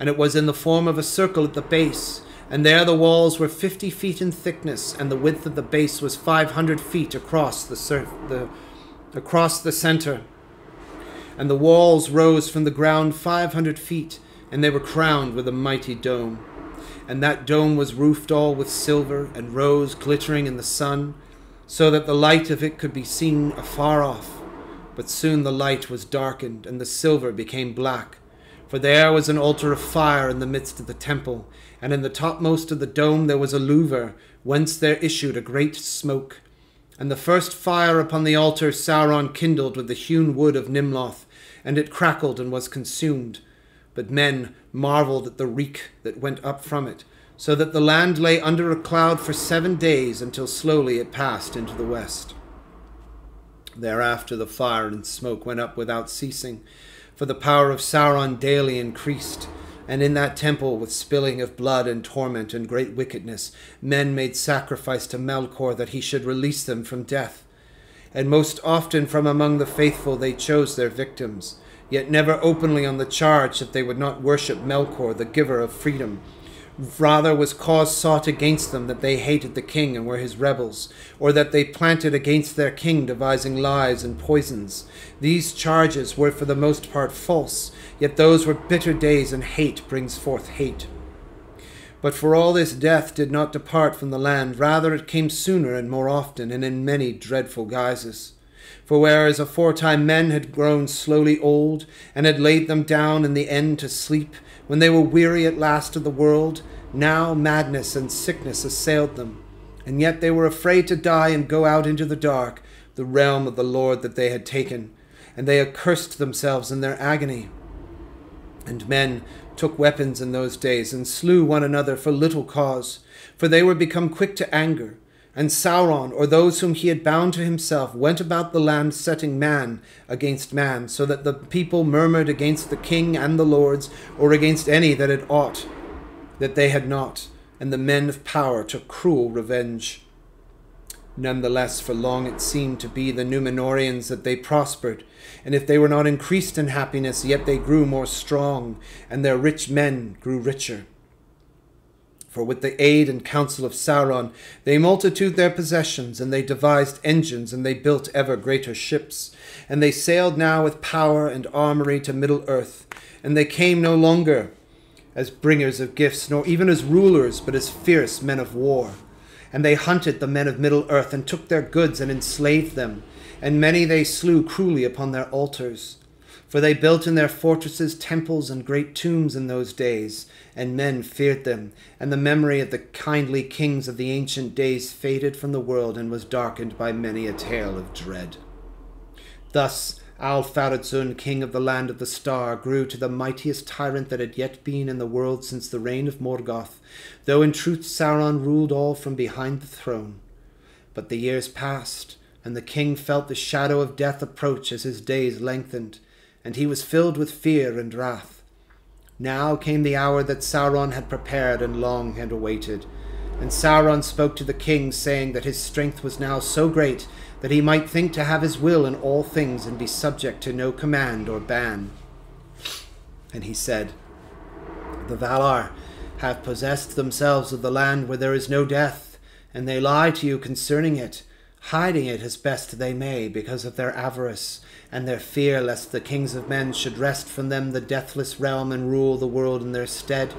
And it was in the form of a circle at the base, and there the walls were fifty feet in thickness, and the width of the base was five hundred feet across the, surf, the across the center. And the walls rose from the ground five hundred feet, and they were crowned with a mighty dome. And that dome was roofed all with silver, and rose glittering in the sun, so that the light of it could be seen afar off. But soon the light was darkened, and the silver became black. For there was an altar of fire in the midst of the temple, and in the topmost of the dome there was a louver, whence there issued a great smoke. And the first fire upon the altar Sauron kindled with the hewn wood of Nimloth, and it crackled and was consumed. But men marvelled at the reek that went up from it, so that the land lay under a cloud for seven days until slowly it passed into the west. Thereafter the fire and smoke went up without ceasing, for the power of Sauron daily increased and in that temple, with spilling of blood and torment and great wickedness, men made sacrifice to Melkor that he should release them from death. And most often from among the faithful they chose their victims, yet never openly on the charge that they would not worship Melkor, the giver of freedom. Rather was cause sought against them that they hated the king and were his rebels, or that they planted against their king devising lies and poisons. These charges were for the most part false, yet those were bitter days, and hate brings forth hate. But for all this death did not depart from the land, rather it came sooner and more often, and in many dreadful guises. For whereas aforetime men had grown slowly old, and had laid them down in the end to sleep, when they were weary at last of the world, now madness and sickness assailed them. And yet they were afraid to die and go out into the dark, the realm of the Lord that they had taken, and they accursed themselves in their agony. And men took weapons in those days, and slew one another for little cause, for they were become quick to anger. And Sauron, or those whom he had bound to himself, went about the land setting man against man, so that the people murmured against the king and the lords, or against any that had aught that they had not, and the men of power took cruel revenge. None the less, for long it seemed to be the Númenóreans that they prospered, and if they were not increased in happiness, yet they grew more strong, and their rich men grew richer. For with the aid and counsel of Sauron, they multitude their possessions, and they devised engines, and they built ever greater ships. And they sailed now with power and armory to Middle Earth, and they came no longer as bringers of gifts, nor even as rulers, but as fierce men of war. And they hunted the men of Middle Earth, and took their goods, and enslaved them, and many they slew cruelly upon their altars. For they built in their fortresses temples and great tombs in those days, and men feared them, and the memory of the kindly kings of the ancient days faded from the world and was darkened by many a tale of dread. Thus Al Al-Pharazôn, king of the land of the star, grew to the mightiest tyrant that had yet been in the world since the reign of Morgoth, though in truth Sauron ruled all from behind the throne. But the years passed, and the king felt the shadow of death approach as his days lengthened, and he was filled with fear and wrath. Now came the hour that Sauron had prepared and long had awaited. And Sauron spoke to the king, saying that his strength was now so great that he might think to have his will in all things and be subject to no command or ban. And he said, The Valar have possessed themselves of the land where there is no death, and they lie to you concerning it, hiding it as best they may because of their avarice and their fear lest the kings of men should wrest from them the deathless realm and rule the world in their stead.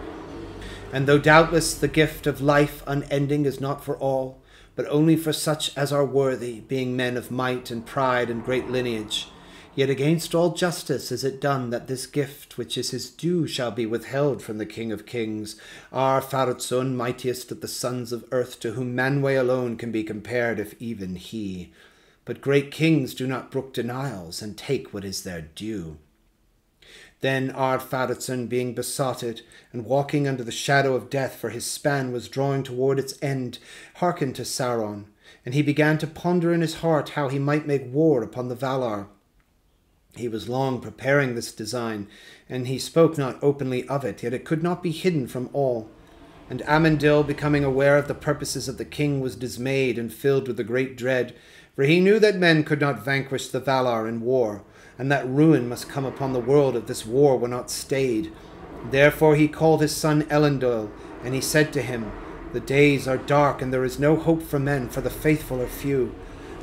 And though doubtless the gift of life unending is not for all, but only for such as are worthy, being men of might and pride and great lineage, yet against all justice is it done that this gift which is his due shall be withheld from the King of Kings, Ar-Pharazôn, mightiest of the sons of earth, to whom Manwë alone can be compared, if even he. But great kings do not brook denials, and take what is their due. Then Ar-Pharazôn, being besotted, and walking under the shadow of death, for his span was drawing toward its end, hearkened to Sauron, and he began to ponder in his heart how he might make war upon the Valar. He was long preparing this design, and he spoke not openly of it, yet it could not be hidden from all. And Amandil, becoming aware of the purposes of the king, was dismayed and filled with a great dread, for he knew that men could not vanquish the Valar in war, and that ruin must come upon the world if this war were not stayed. Therefore he called his son Elendil, and he said to him, The days are dark, and there is no hope for men, for the faithful are few.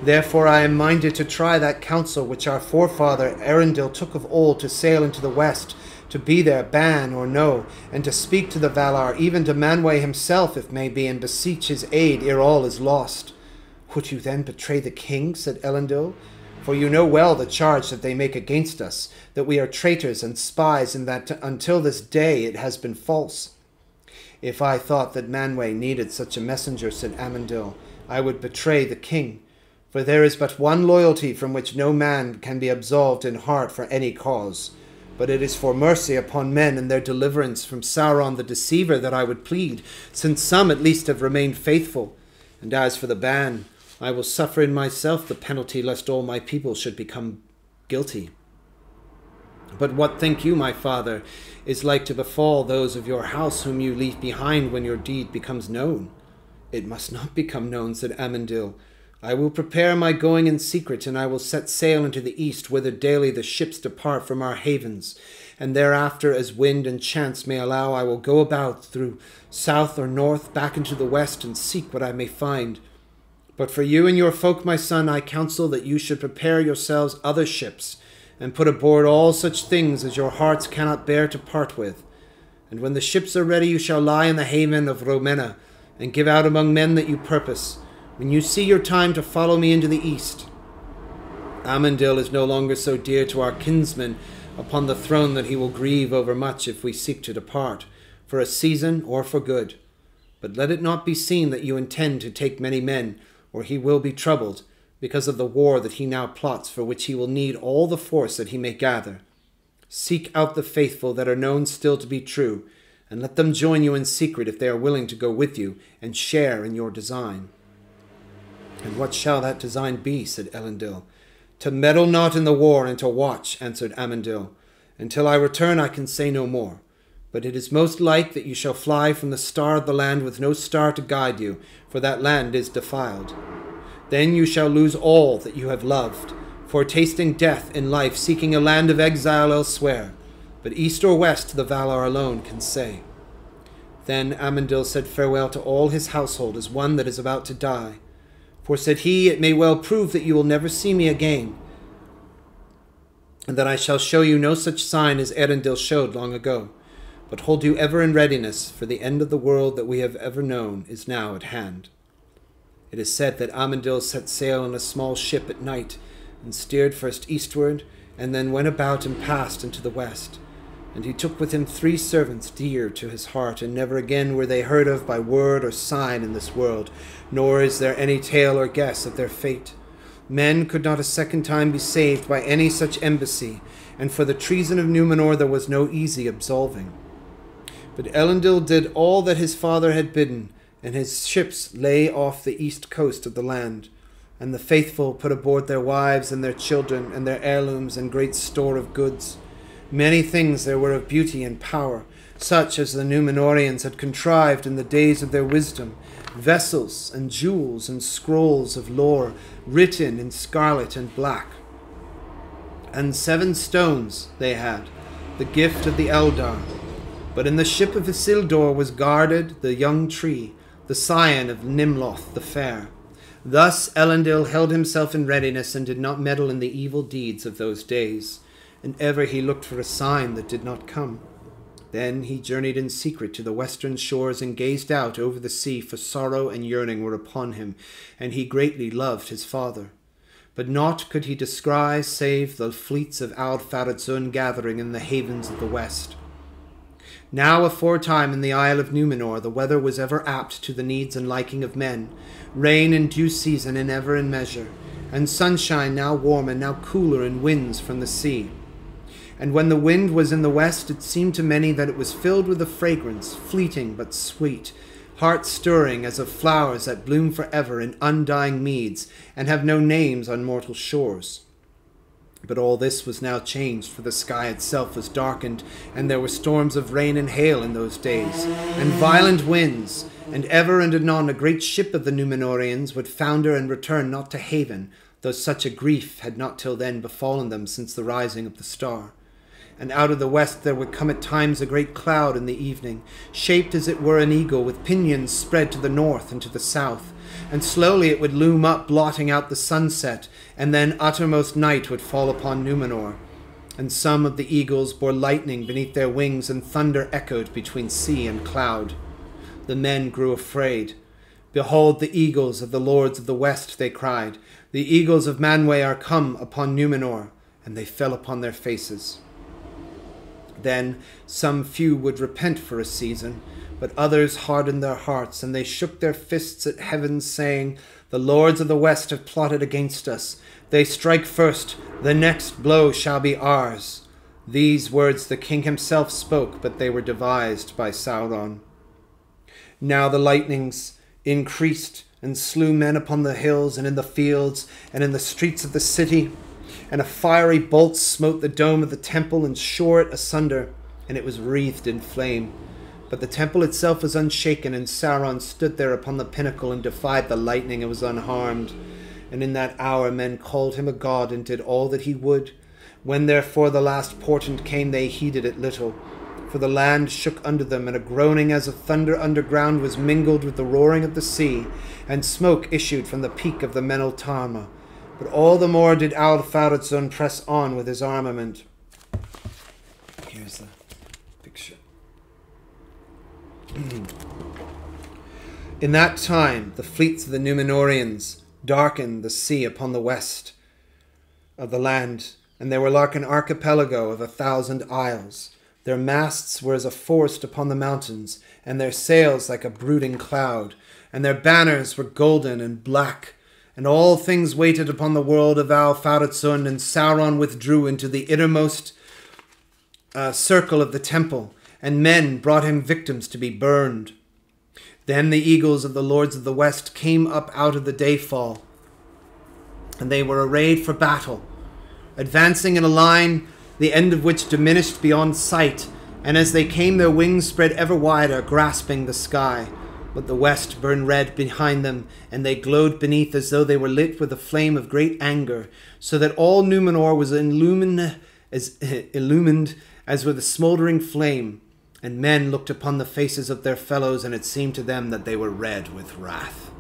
Therefore I am minded to try that counsel which our forefather Eärendil took of old to sail into the west, to be there, ban or no, and to speak to the Valar, even to Manwë himself, if may be, and beseech his aid ere all is lost. Would you then betray the king? said Elendil. For you know well the charge that they make against us, that we are traitors and spies, and that until this day it has been false. If I thought that Manwë needed such a messenger, said Amandil, I would betray the king. For there is but one loyalty from which no man can be absolved in heart for any cause. But it is for mercy upon men and their deliverance from Sauron the deceiver that I would plead, since some at least have remained faithful. And as for the ban, I will suffer in myself the penalty lest all my people should become guilty. But what think you, my father, is like to befall those of your house whom you leave behind when your deed becomes known? It must not become known, said Amandil. I will prepare my going in secret, and I will set sail into the east, whither daily the ships depart from our havens. and thereafter, as wind and chance may allow, I will go about through south or north, back into the west, and seek what I may find. But for you and your folk, my son, I counsel that you should prepare yourselves other ships, and put aboard all such things as your hearts cannot bear to part with. And when the ships are ready, you shall lie in the haven of Rómenna, and give out among men that you purpose, when you see your time to follow me into the east. Amandil is no longer so dear to our kinsmen upon the throne that he will grieve over much if we seek to depart, for a season or for good. But let it not be seen that you intend to take many men, or he will be troubled, because of the war that he now plots, for which he will need all the force that he may gather. Seek out the faithful that are known still to be true, and let them join you in secret if they are willing to go with you and share in your design. And what shall that design be? said Elendil. To meddle not in the war and to watch, answered Amandil. Until I return I can say no more. But it is most like that you shall fly from the star of the land with no star to guide you, for that land is defiled. Then you shall lose all that you have loved, for tasting death in life, seeking a land of exile elsewhere. But east or west the Valar alone can say. Then Amandil said farewell to all his household as one that is about to die. For, said he, it may well prove that you will never see me again, and that I shall show you no such sign as Eärendil showed long ago, but hold you ever in readiness, for the end of the world that we have ever known is now at hand. It is said that Amandil set sail in a small ship at night, and steered first eastward, and then went about and passed into the west. And he took with him three servants dear to his heart, and never again were they heard of by word or sign in this world, nor is there any tale or guess of their fate. Men could not a second time be saved by any such embassy, and for the treason of Numenor there was no easy absolving. But Elendil did all that his father had bidden, and his ships lay off the east coast of the land. And the faithful put aboard their wives and their children, and their heirlooms and great store of goods. Many things there were of beauty and power, such as the Númenóreans had contrived in the days of their wisdom, vessels and jewels and scrolls of lore written in scarlet and black. And seven stones they had, the gift of the Eldar. But in the ship of Isildur was guarded the young tree, the scion of Nimloth the Fair. Thus Elendil held himself in readiness and did not meddle in the evil deeds of those days and ever he looked for a sign that did not come. Then he journeyed in secret to the western shores and gazed out over the sea, for sorrow and yearning were upon him, and he greatly loved his father. But naught could he descry save the fleets of Ar-Pharazôn gathering in the havens of the west. Now aforetime in the Isle of Numenor the weather was ever apt to the needs and liking of men, rain in due season and ever in measure, and sunshine now warm and now cooler in winds from the sea. And when the wind was in the west, it seemed to many that it was filled with a fragrance, fleeting but sweet, heart stirring as of flowers that bloom forever in undying meads, and have no names on mortal shores. But all this was now changed, for the sky itself was darkened, and there were storms of rain and hail in those days, and violent winds, and ever and anon a great ship of the Númenóreans would founder and return not to haven, though such a grief had not till then befallen them since the rising of the star and out of the west there would come at times a great cloud in the evening, shaped as it were an eagle, with pinions spread to the north and to the south. And slowly it would loom up, blotting out the sunset, and then uttermost night would fall upon Numenor. And some of the eagles bore lightning beneath their wings, and thunder echoed between sea and cloud. The men grew afraid. Behold the eagles of the lords of the west, they cried. The eagles of Manwë are come upon Numenor, and they fell upon their faces. Then some few would repent for a season, but others hardened their hearts, and they shook their fists at heaven, saying, The lords of the west have plotted against us. They strike first, the next blow shall be ours. These words the king himself spoke, but they were devised by Sauron. Now the lightnings increased and slew men upon the hills and in the fields and in the streets of the city and a fiery bolt smote the dome of the temple and shore it asunder, and it was wreathed in flame. But the temple itself was unshaken, and Sauron stood there upon the pinnacle and defied the lightning and was unharmed. And in that hour men called him a god and did all that he would. When therefore the last portent came, they heeded it little. For the land shook under them, and a groaning as of thunder underground was mingled with the roaring of the sea, and smoke issued from the peak of the Meneltarma. But all the more did Al Pharazôn press on with his armament. Here's the picture. In that time, the fleets of the Númenóreans darkened the sea upon the west of the land, and they were like an archipelago of a thousand isles. Their masts were as a forest upon the mountains, and their sails like a brooding cloud, and their banners were golden and black. And all things waited upon the world of Al Pharazôn, and Sauron withdrew into the innermost uh, circle of the temple, and men brought him victims to be burned. Then the eagles of the lords of the west came up out of the dayfall, and they were arrayed for battle, advancing in a line the end of which diminished beyond sight, and as they came their wings spread ever wider, grasping the sky. But the west burned red behind them, and they glowed beneath as though they were lit with a flame of great anger, so that all Numenor was illumined as, illumined as with a smouldering flame. And men looked upon the faces of their fellows, and it seemed to them that they were red with wrath.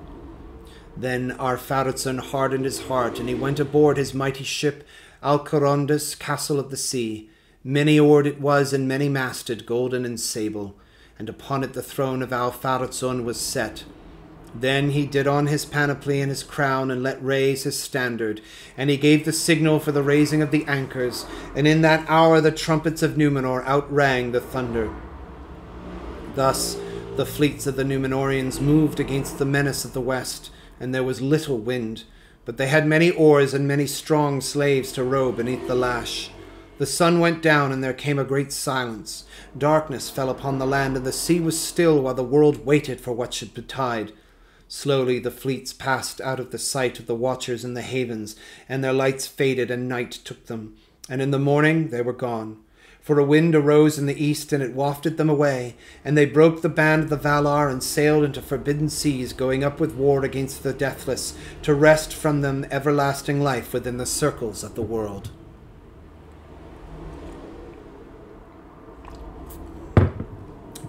Then Ar-Pharazôn hardened his heart, and he went aboard his mighty ship, Alcarondas, castle of the sea. Many oared it was, and many masted, golden and sable, and upon it the throne of Al-Pharazôn was set. Then he did on his panoply and his crown, and let raise his standard, and he gave the signal for the raising of the anchors, and in that hour the trumpets of Numenor outrang the thunder. Thus the fleets of the Númenóreans moved against the menace of the west, and there was little wind, but they had many oars and many strong slaves to row beneath the lash. The sun went down, and there came a great silence. Darkness fell upon the land, and the sea was still while the world waited for what should betide. Slowly the fleets passed out of the sight of the watchers in the havens, and their lights faded, and night took them. And in the morning they were gone. For a wind arose in the east, and it wafted them away, and they broke the band of the Valar and sailed into forbidden seas, going up with war against the deathless, to wrest from them everlasting life within the circles of the world.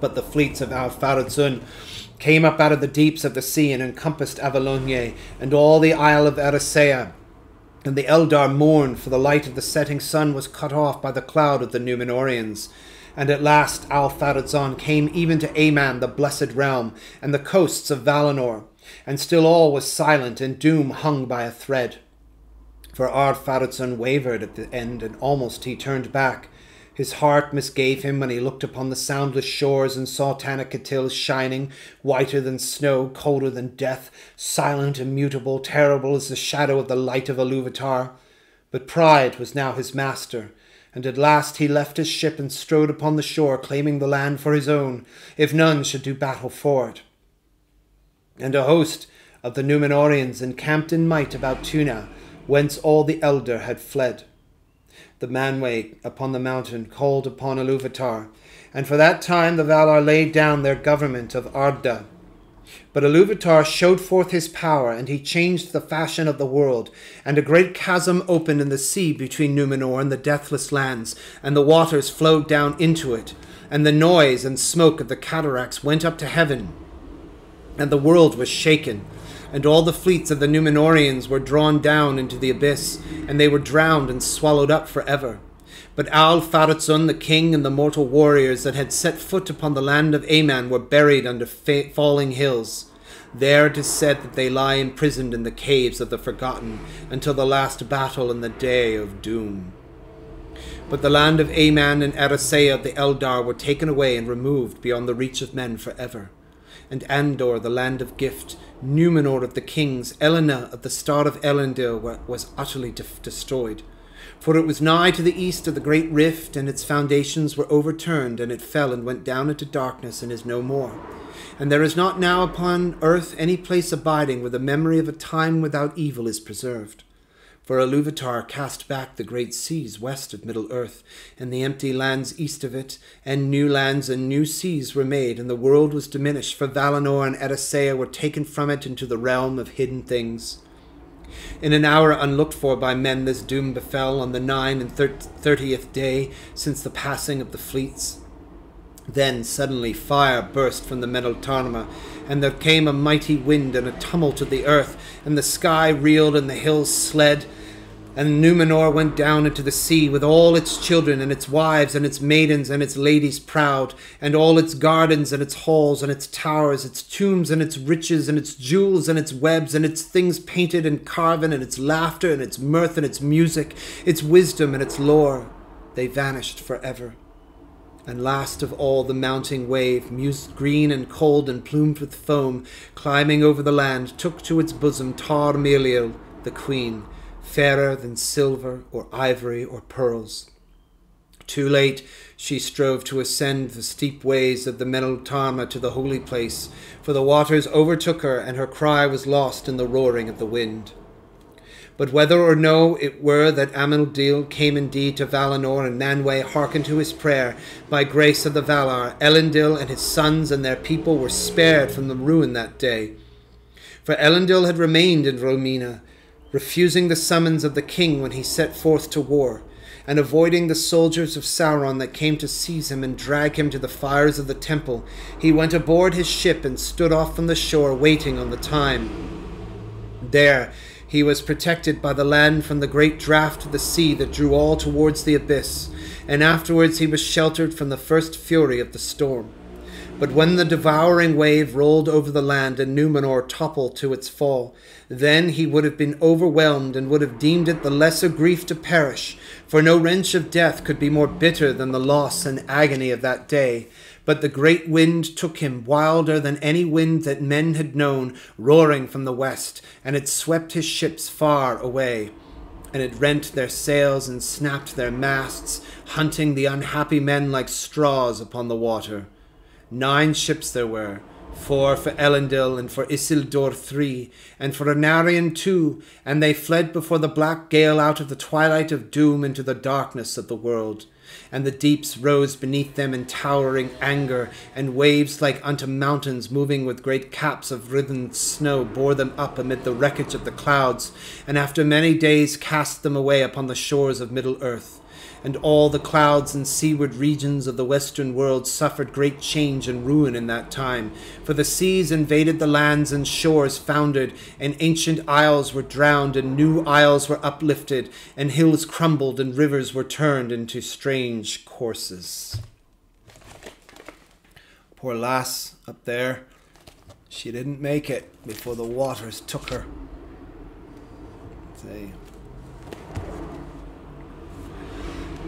But the fleets of Al-Pharazôn came up out of the deeps of the sea and encompassed Avallónë and all the isle of Eressëa. And the Eldar mourned, for the light of the setting sun was cut off by the cloud of the Númenóreans. And at last Al-Pharazôn came even to Aman, the blessed realm, and the coasts of Valinor. And still all was silent, and doom hung by a thread. For Ar-Pharazôn wavered at the end, and almost he turned back. His heart misgave him when he looked upon the soundless shores and saw Taniquetil shining, whiter than snow, colder than death, silent, immutable, terrible as the shadow of the light of Iluvatar. But pride was now his master, and at last he left his ship and strode upon the shore, claiming the land for his own, if none should do battle for it. And a host of the Númenóreans encamped in might about Túna, whence all the Eldar had fled the Manwë upon the mountain called upon Iluvatar, and for that time the Valar laid down their government of Arda. But Iluvatar showed forth his power, and he changed the fashion of the world, and a great chasm opened in the sea between Numenor and the deathless lands, and the waters flowed down into it, and the noise and smoke of the cataracts went up to heaven, and the world was shaken, and all the fleets of the Númenóreans were drawn down into the abyss, and they were drowned and swallowed up for ever. But Al Pharazôn, the king, and the mortal warriors that had set foot upon the land of Aman were buried under fa- falling hills. There it is said that they lie imprisoned in the caves of the forgotten until the last battle and the day of doom. But the land of Aman and Eressëa of the Eldar were taken away and removed beyond the reach of men for ever. And Andor, the land of gift, Numenor of the kings, Elenna of the star of Elendil was utterly de- destroyed. For it was nigh to the east of the great rift, and its foundations were overturned, and it fell and went down into darkness, and is no more. And there is not now upon earth any place abiding where the memory of a time without evil is preserved. For Iluvatar cast back the great seas west of Middle Earth, and the empty lands east of it, and new lands and new seas were made, and the world was diminished, for Valinor and Eressëa were taken from it into the realm of hidden things. In an hour unlooked for by men, this doom befell on the nine and thirtieth day since the passing of the fleets. Then suddenly fire burst from the Meneltarma, and there came a mighty wind and a tumult of the earth, and the sky reeled and the hills sled, and Numenor went down into the sea with all its children and its wives and its maidens and its ladies proud, and all its gardens and its halls and its towers, its tombs and its riches and its jewels and its webs and its things painted and carven and its laughter and its mirth and its music, its wisdom and its lore. They vanished forever. And last of all the mounting wave, mused green and cold and plumed with foam, climbing over the land, took to its bosom Tar Míriel, the queen, fairer than silver or ivory or pearls. Too late she strove to ascend the steep ways of the Meneltarma to the holy place, for the waters overtook her, and her cry was lost in the roaring of the wind. But whether or no it were that Amandil came indeed to Valinor and Manwë hearkened to his prayer, by grace of the Valar, Elendil and his sons and their people were spared from the ruin that day. For Elendil had remained in Rómenna, refusing the summons of the king when he set forth to war, and avoiding the soldiers of Sauron that came to seize him and drag him to the fires of the temple, he went aboard his ship and stood off from the shore, waiting on the time. There he was protected by the land from the great draught of the sea that drew all towards the abyss, and afterwards he was sheltered from the first fury of the storm. But when the devouring wave rolled over the land and Númenor toppled to its fall, then he would have been overwhelmed and would have deemed it the lesser grief to perish, for no wrench of death could be more bitter than the loss and agony of that day. But the great wind took him wilder than any wind that men had known, roaring from the west, and it swept his ships far away. And it rent their sails and snapped their masts, hunting the unhappy men like straws upon the water. Nine ships there were, four for Elendil and for Isildur three, and for Anarion two, and they fled before the black gale out of the twilight of doom into the darkness of the world. And the deeps rose beneath them in towering anger, and waves like unto mountains moving with great caps of writhen snow bore them up amid the wreckage of the clouds, and after many days cast them away upon the shores of Middle Earth and all the clouds and seaward regions of the western world suffered great change and ruin in that time. For the seas invaded the lands and shores founded, and ancient isles were drowned, and new isles were uplifted, and hills crumbled, and rivers were turned into strange courses. Poor lass up there, she didn't make it before the waters took her. Say,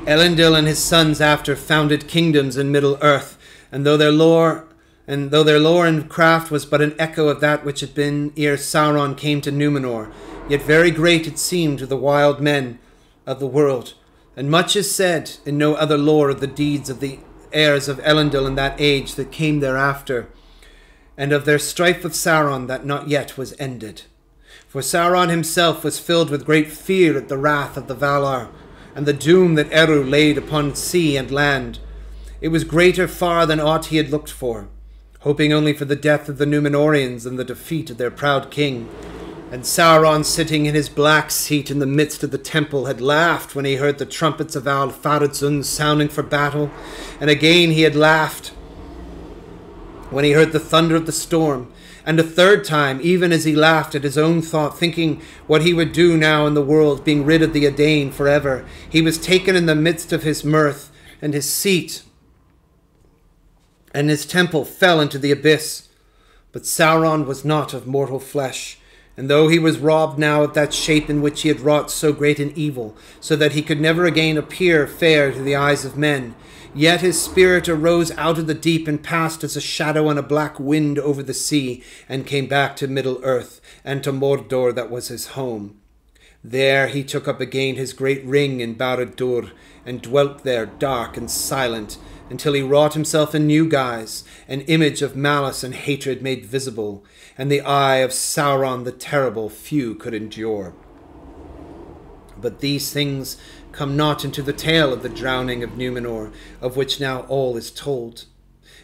Elendil and his sons after founded kingdoms in Middle Earth, and though their lore and though their lore and craft was but an echo of that which had been ere Sauron came to Númenor, yet very great it seemed to the wild men of the world. And much is said in no other lore of the deeds of the heirs of Elendil in that age that came thereafter, and of their strife with Sauron that not yet was ended. For Sauron himself was filled with great fear at the wrath of the Valar, and the doom that Eru laid upon sea and land. It was greater far than aught he had looked for, hoping only for the death of the Númenóreans and the defeat of their proud king. And Sauron, sitting in his black seat in the midst of the temple, had laughed when he heard the trumpets of Al Pharazôn sounding for battle, and again he had laughed when he heard the thunder of the storm, and a third time, even as he laughed at his own thought, thinking what he would do now in the world, being rid of the Edain forever, he was taken in the midst of his mirth, and his seat and his temple fell into the abyss. But Sauron was not of mortal flesh, and though he was robbed now of that shape in which he had wrought so great an evil, so that he could never again appear fair to the eyes of men, Yet his spirit arose out of the deep and passed as a shadow on a black wind over the sea, and came back to Middle Earth, and to Mordor that was his home. There he took up again his great ring in Barad-dûr, and dwelt there dark and silent, until he wrought himself in new guise, an image of malice and hatred made visible, and the eye of Sauron the Terrible few could endure. But these things come not into the tale of the drowning of Númenor, of which now all is told.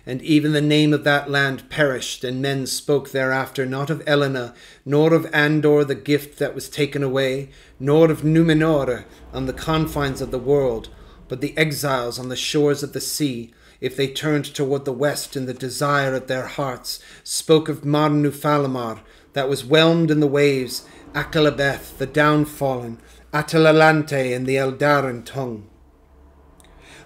and even the name of that land perished, and men spoke thereafter not of Elenna, nor of Andor the gift that was taken away, nor of Númenor on the confines of the world, but the exiles on the shores of the sea, if they turned toward the west in the desire of their hearts, spoke of Mar-nu-Falmar, that was whelmed in the waves, Akallabeth, the downfallen, Atalantë, and the Eldarin tongue.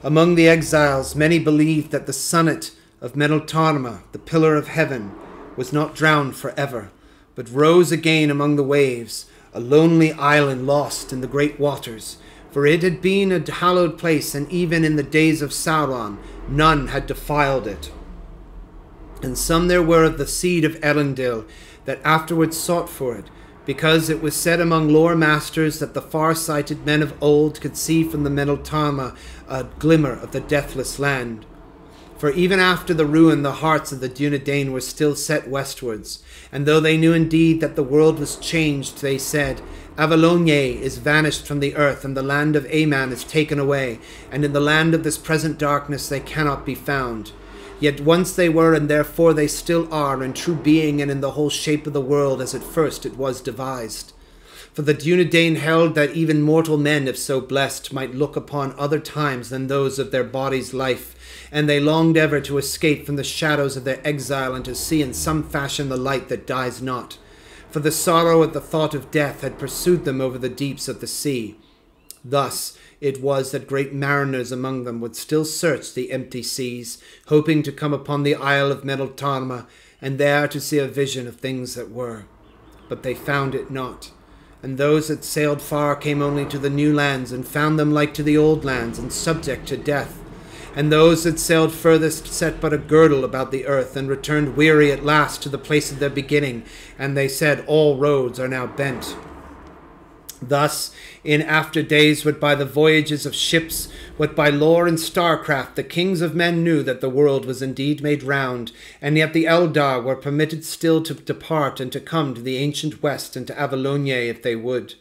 Among the exiles, many believed that the summit of Meneltarma, the pillar of heaven, was not drowned forever, but rose again among the waves, a lonely island lost in the great waters. For it had been a hallowed place, and even in the days of Sauron, none had defiled it. And some there were of the seed of Elendil that afterwards sought for it, because it was said among lore masters that the far-sighted men of old could see from the Meneltarma a glimmer of the deathless land. For even after the ruin, the hearts of the Dúnedain were still set westwards, and though they knew indeed that the world was changed, they said, Avallónë is vanished from the earth, and the land of Aman is taken away, and in the land of this present darkness they cannot be found. Yet once they were, and therefore they still are, in true being and in the whole shape of the world as at first it was devised. For the Dúnedain held that even mortal men, if so blessed, might look upon other times than those of their body's life, and they longed ever to escape from the shadows of their exile and to see in some fashion the light that dies not. For the sorrow at the thought of death had pursued them over the deeps of the sea. Thus, it was that great mariners among them would still search the empty seas, hoping to come upon the isle of Meneltarma, and there to see a vision of things that were. But they found it not. And those that sailed far came only to the new lands, and found them like to the old lands, and subject to death. And those that sailed furthest set but a girdle about the earth, and returned weary at last to the place of their beginning, and they said, All roads are now bent. Thus, in after days, what by the voyages of ships, what by lore and starcraft, the kings of men knew that the world was indeed made round, and yet the Eldar were permitted still to depart and to come to the ancient west and to Avallónë if they would.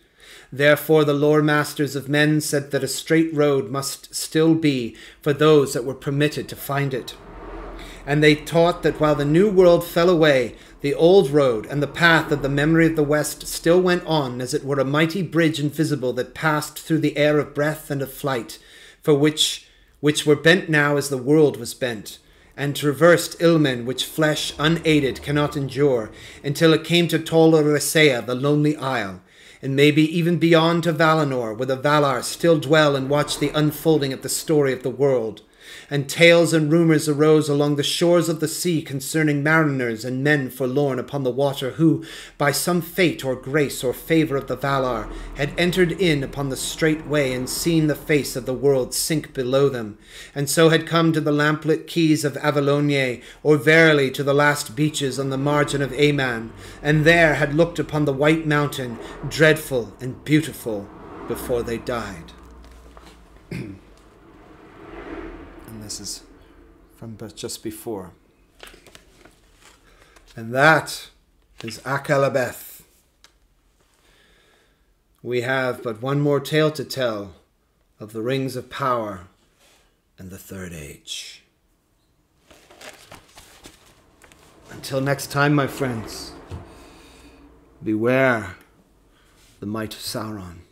Therefore the lore masters of men said that a straight road must still be for those that were permitted to find it. And they taught that while the new world fell away, the old road and the path of the memory of the West still went on as it were a mighty bridge invisible that passed through the air of breath and of flight, for which which were bent now as the world was bent, and traversed Ilmen which flesh unaided cannot endure, until it came to Tol Eressëa, the lonely isle, and maybe even beyond to Valinor, where the Valar still dwell and watch the unfolding of the story of the world and tales and rumours arose along the shores of the sea concerning mariners and men forlorn upon the water who, by some fate or grace or favour of the Valar, had entered in upon the straight way and seen the face of the world sink below them, and so had come to the lamplit quays of Avallónë, or verily to the last beaches on the margin of Aman, and there had looked upon the white mountain, dreadful and beautiful, before they died. This is from just before. And that is Akallabeth. We have but one more tale to tell of the rings of power and the third age. Until next time, my friends, beware the might of Sauron.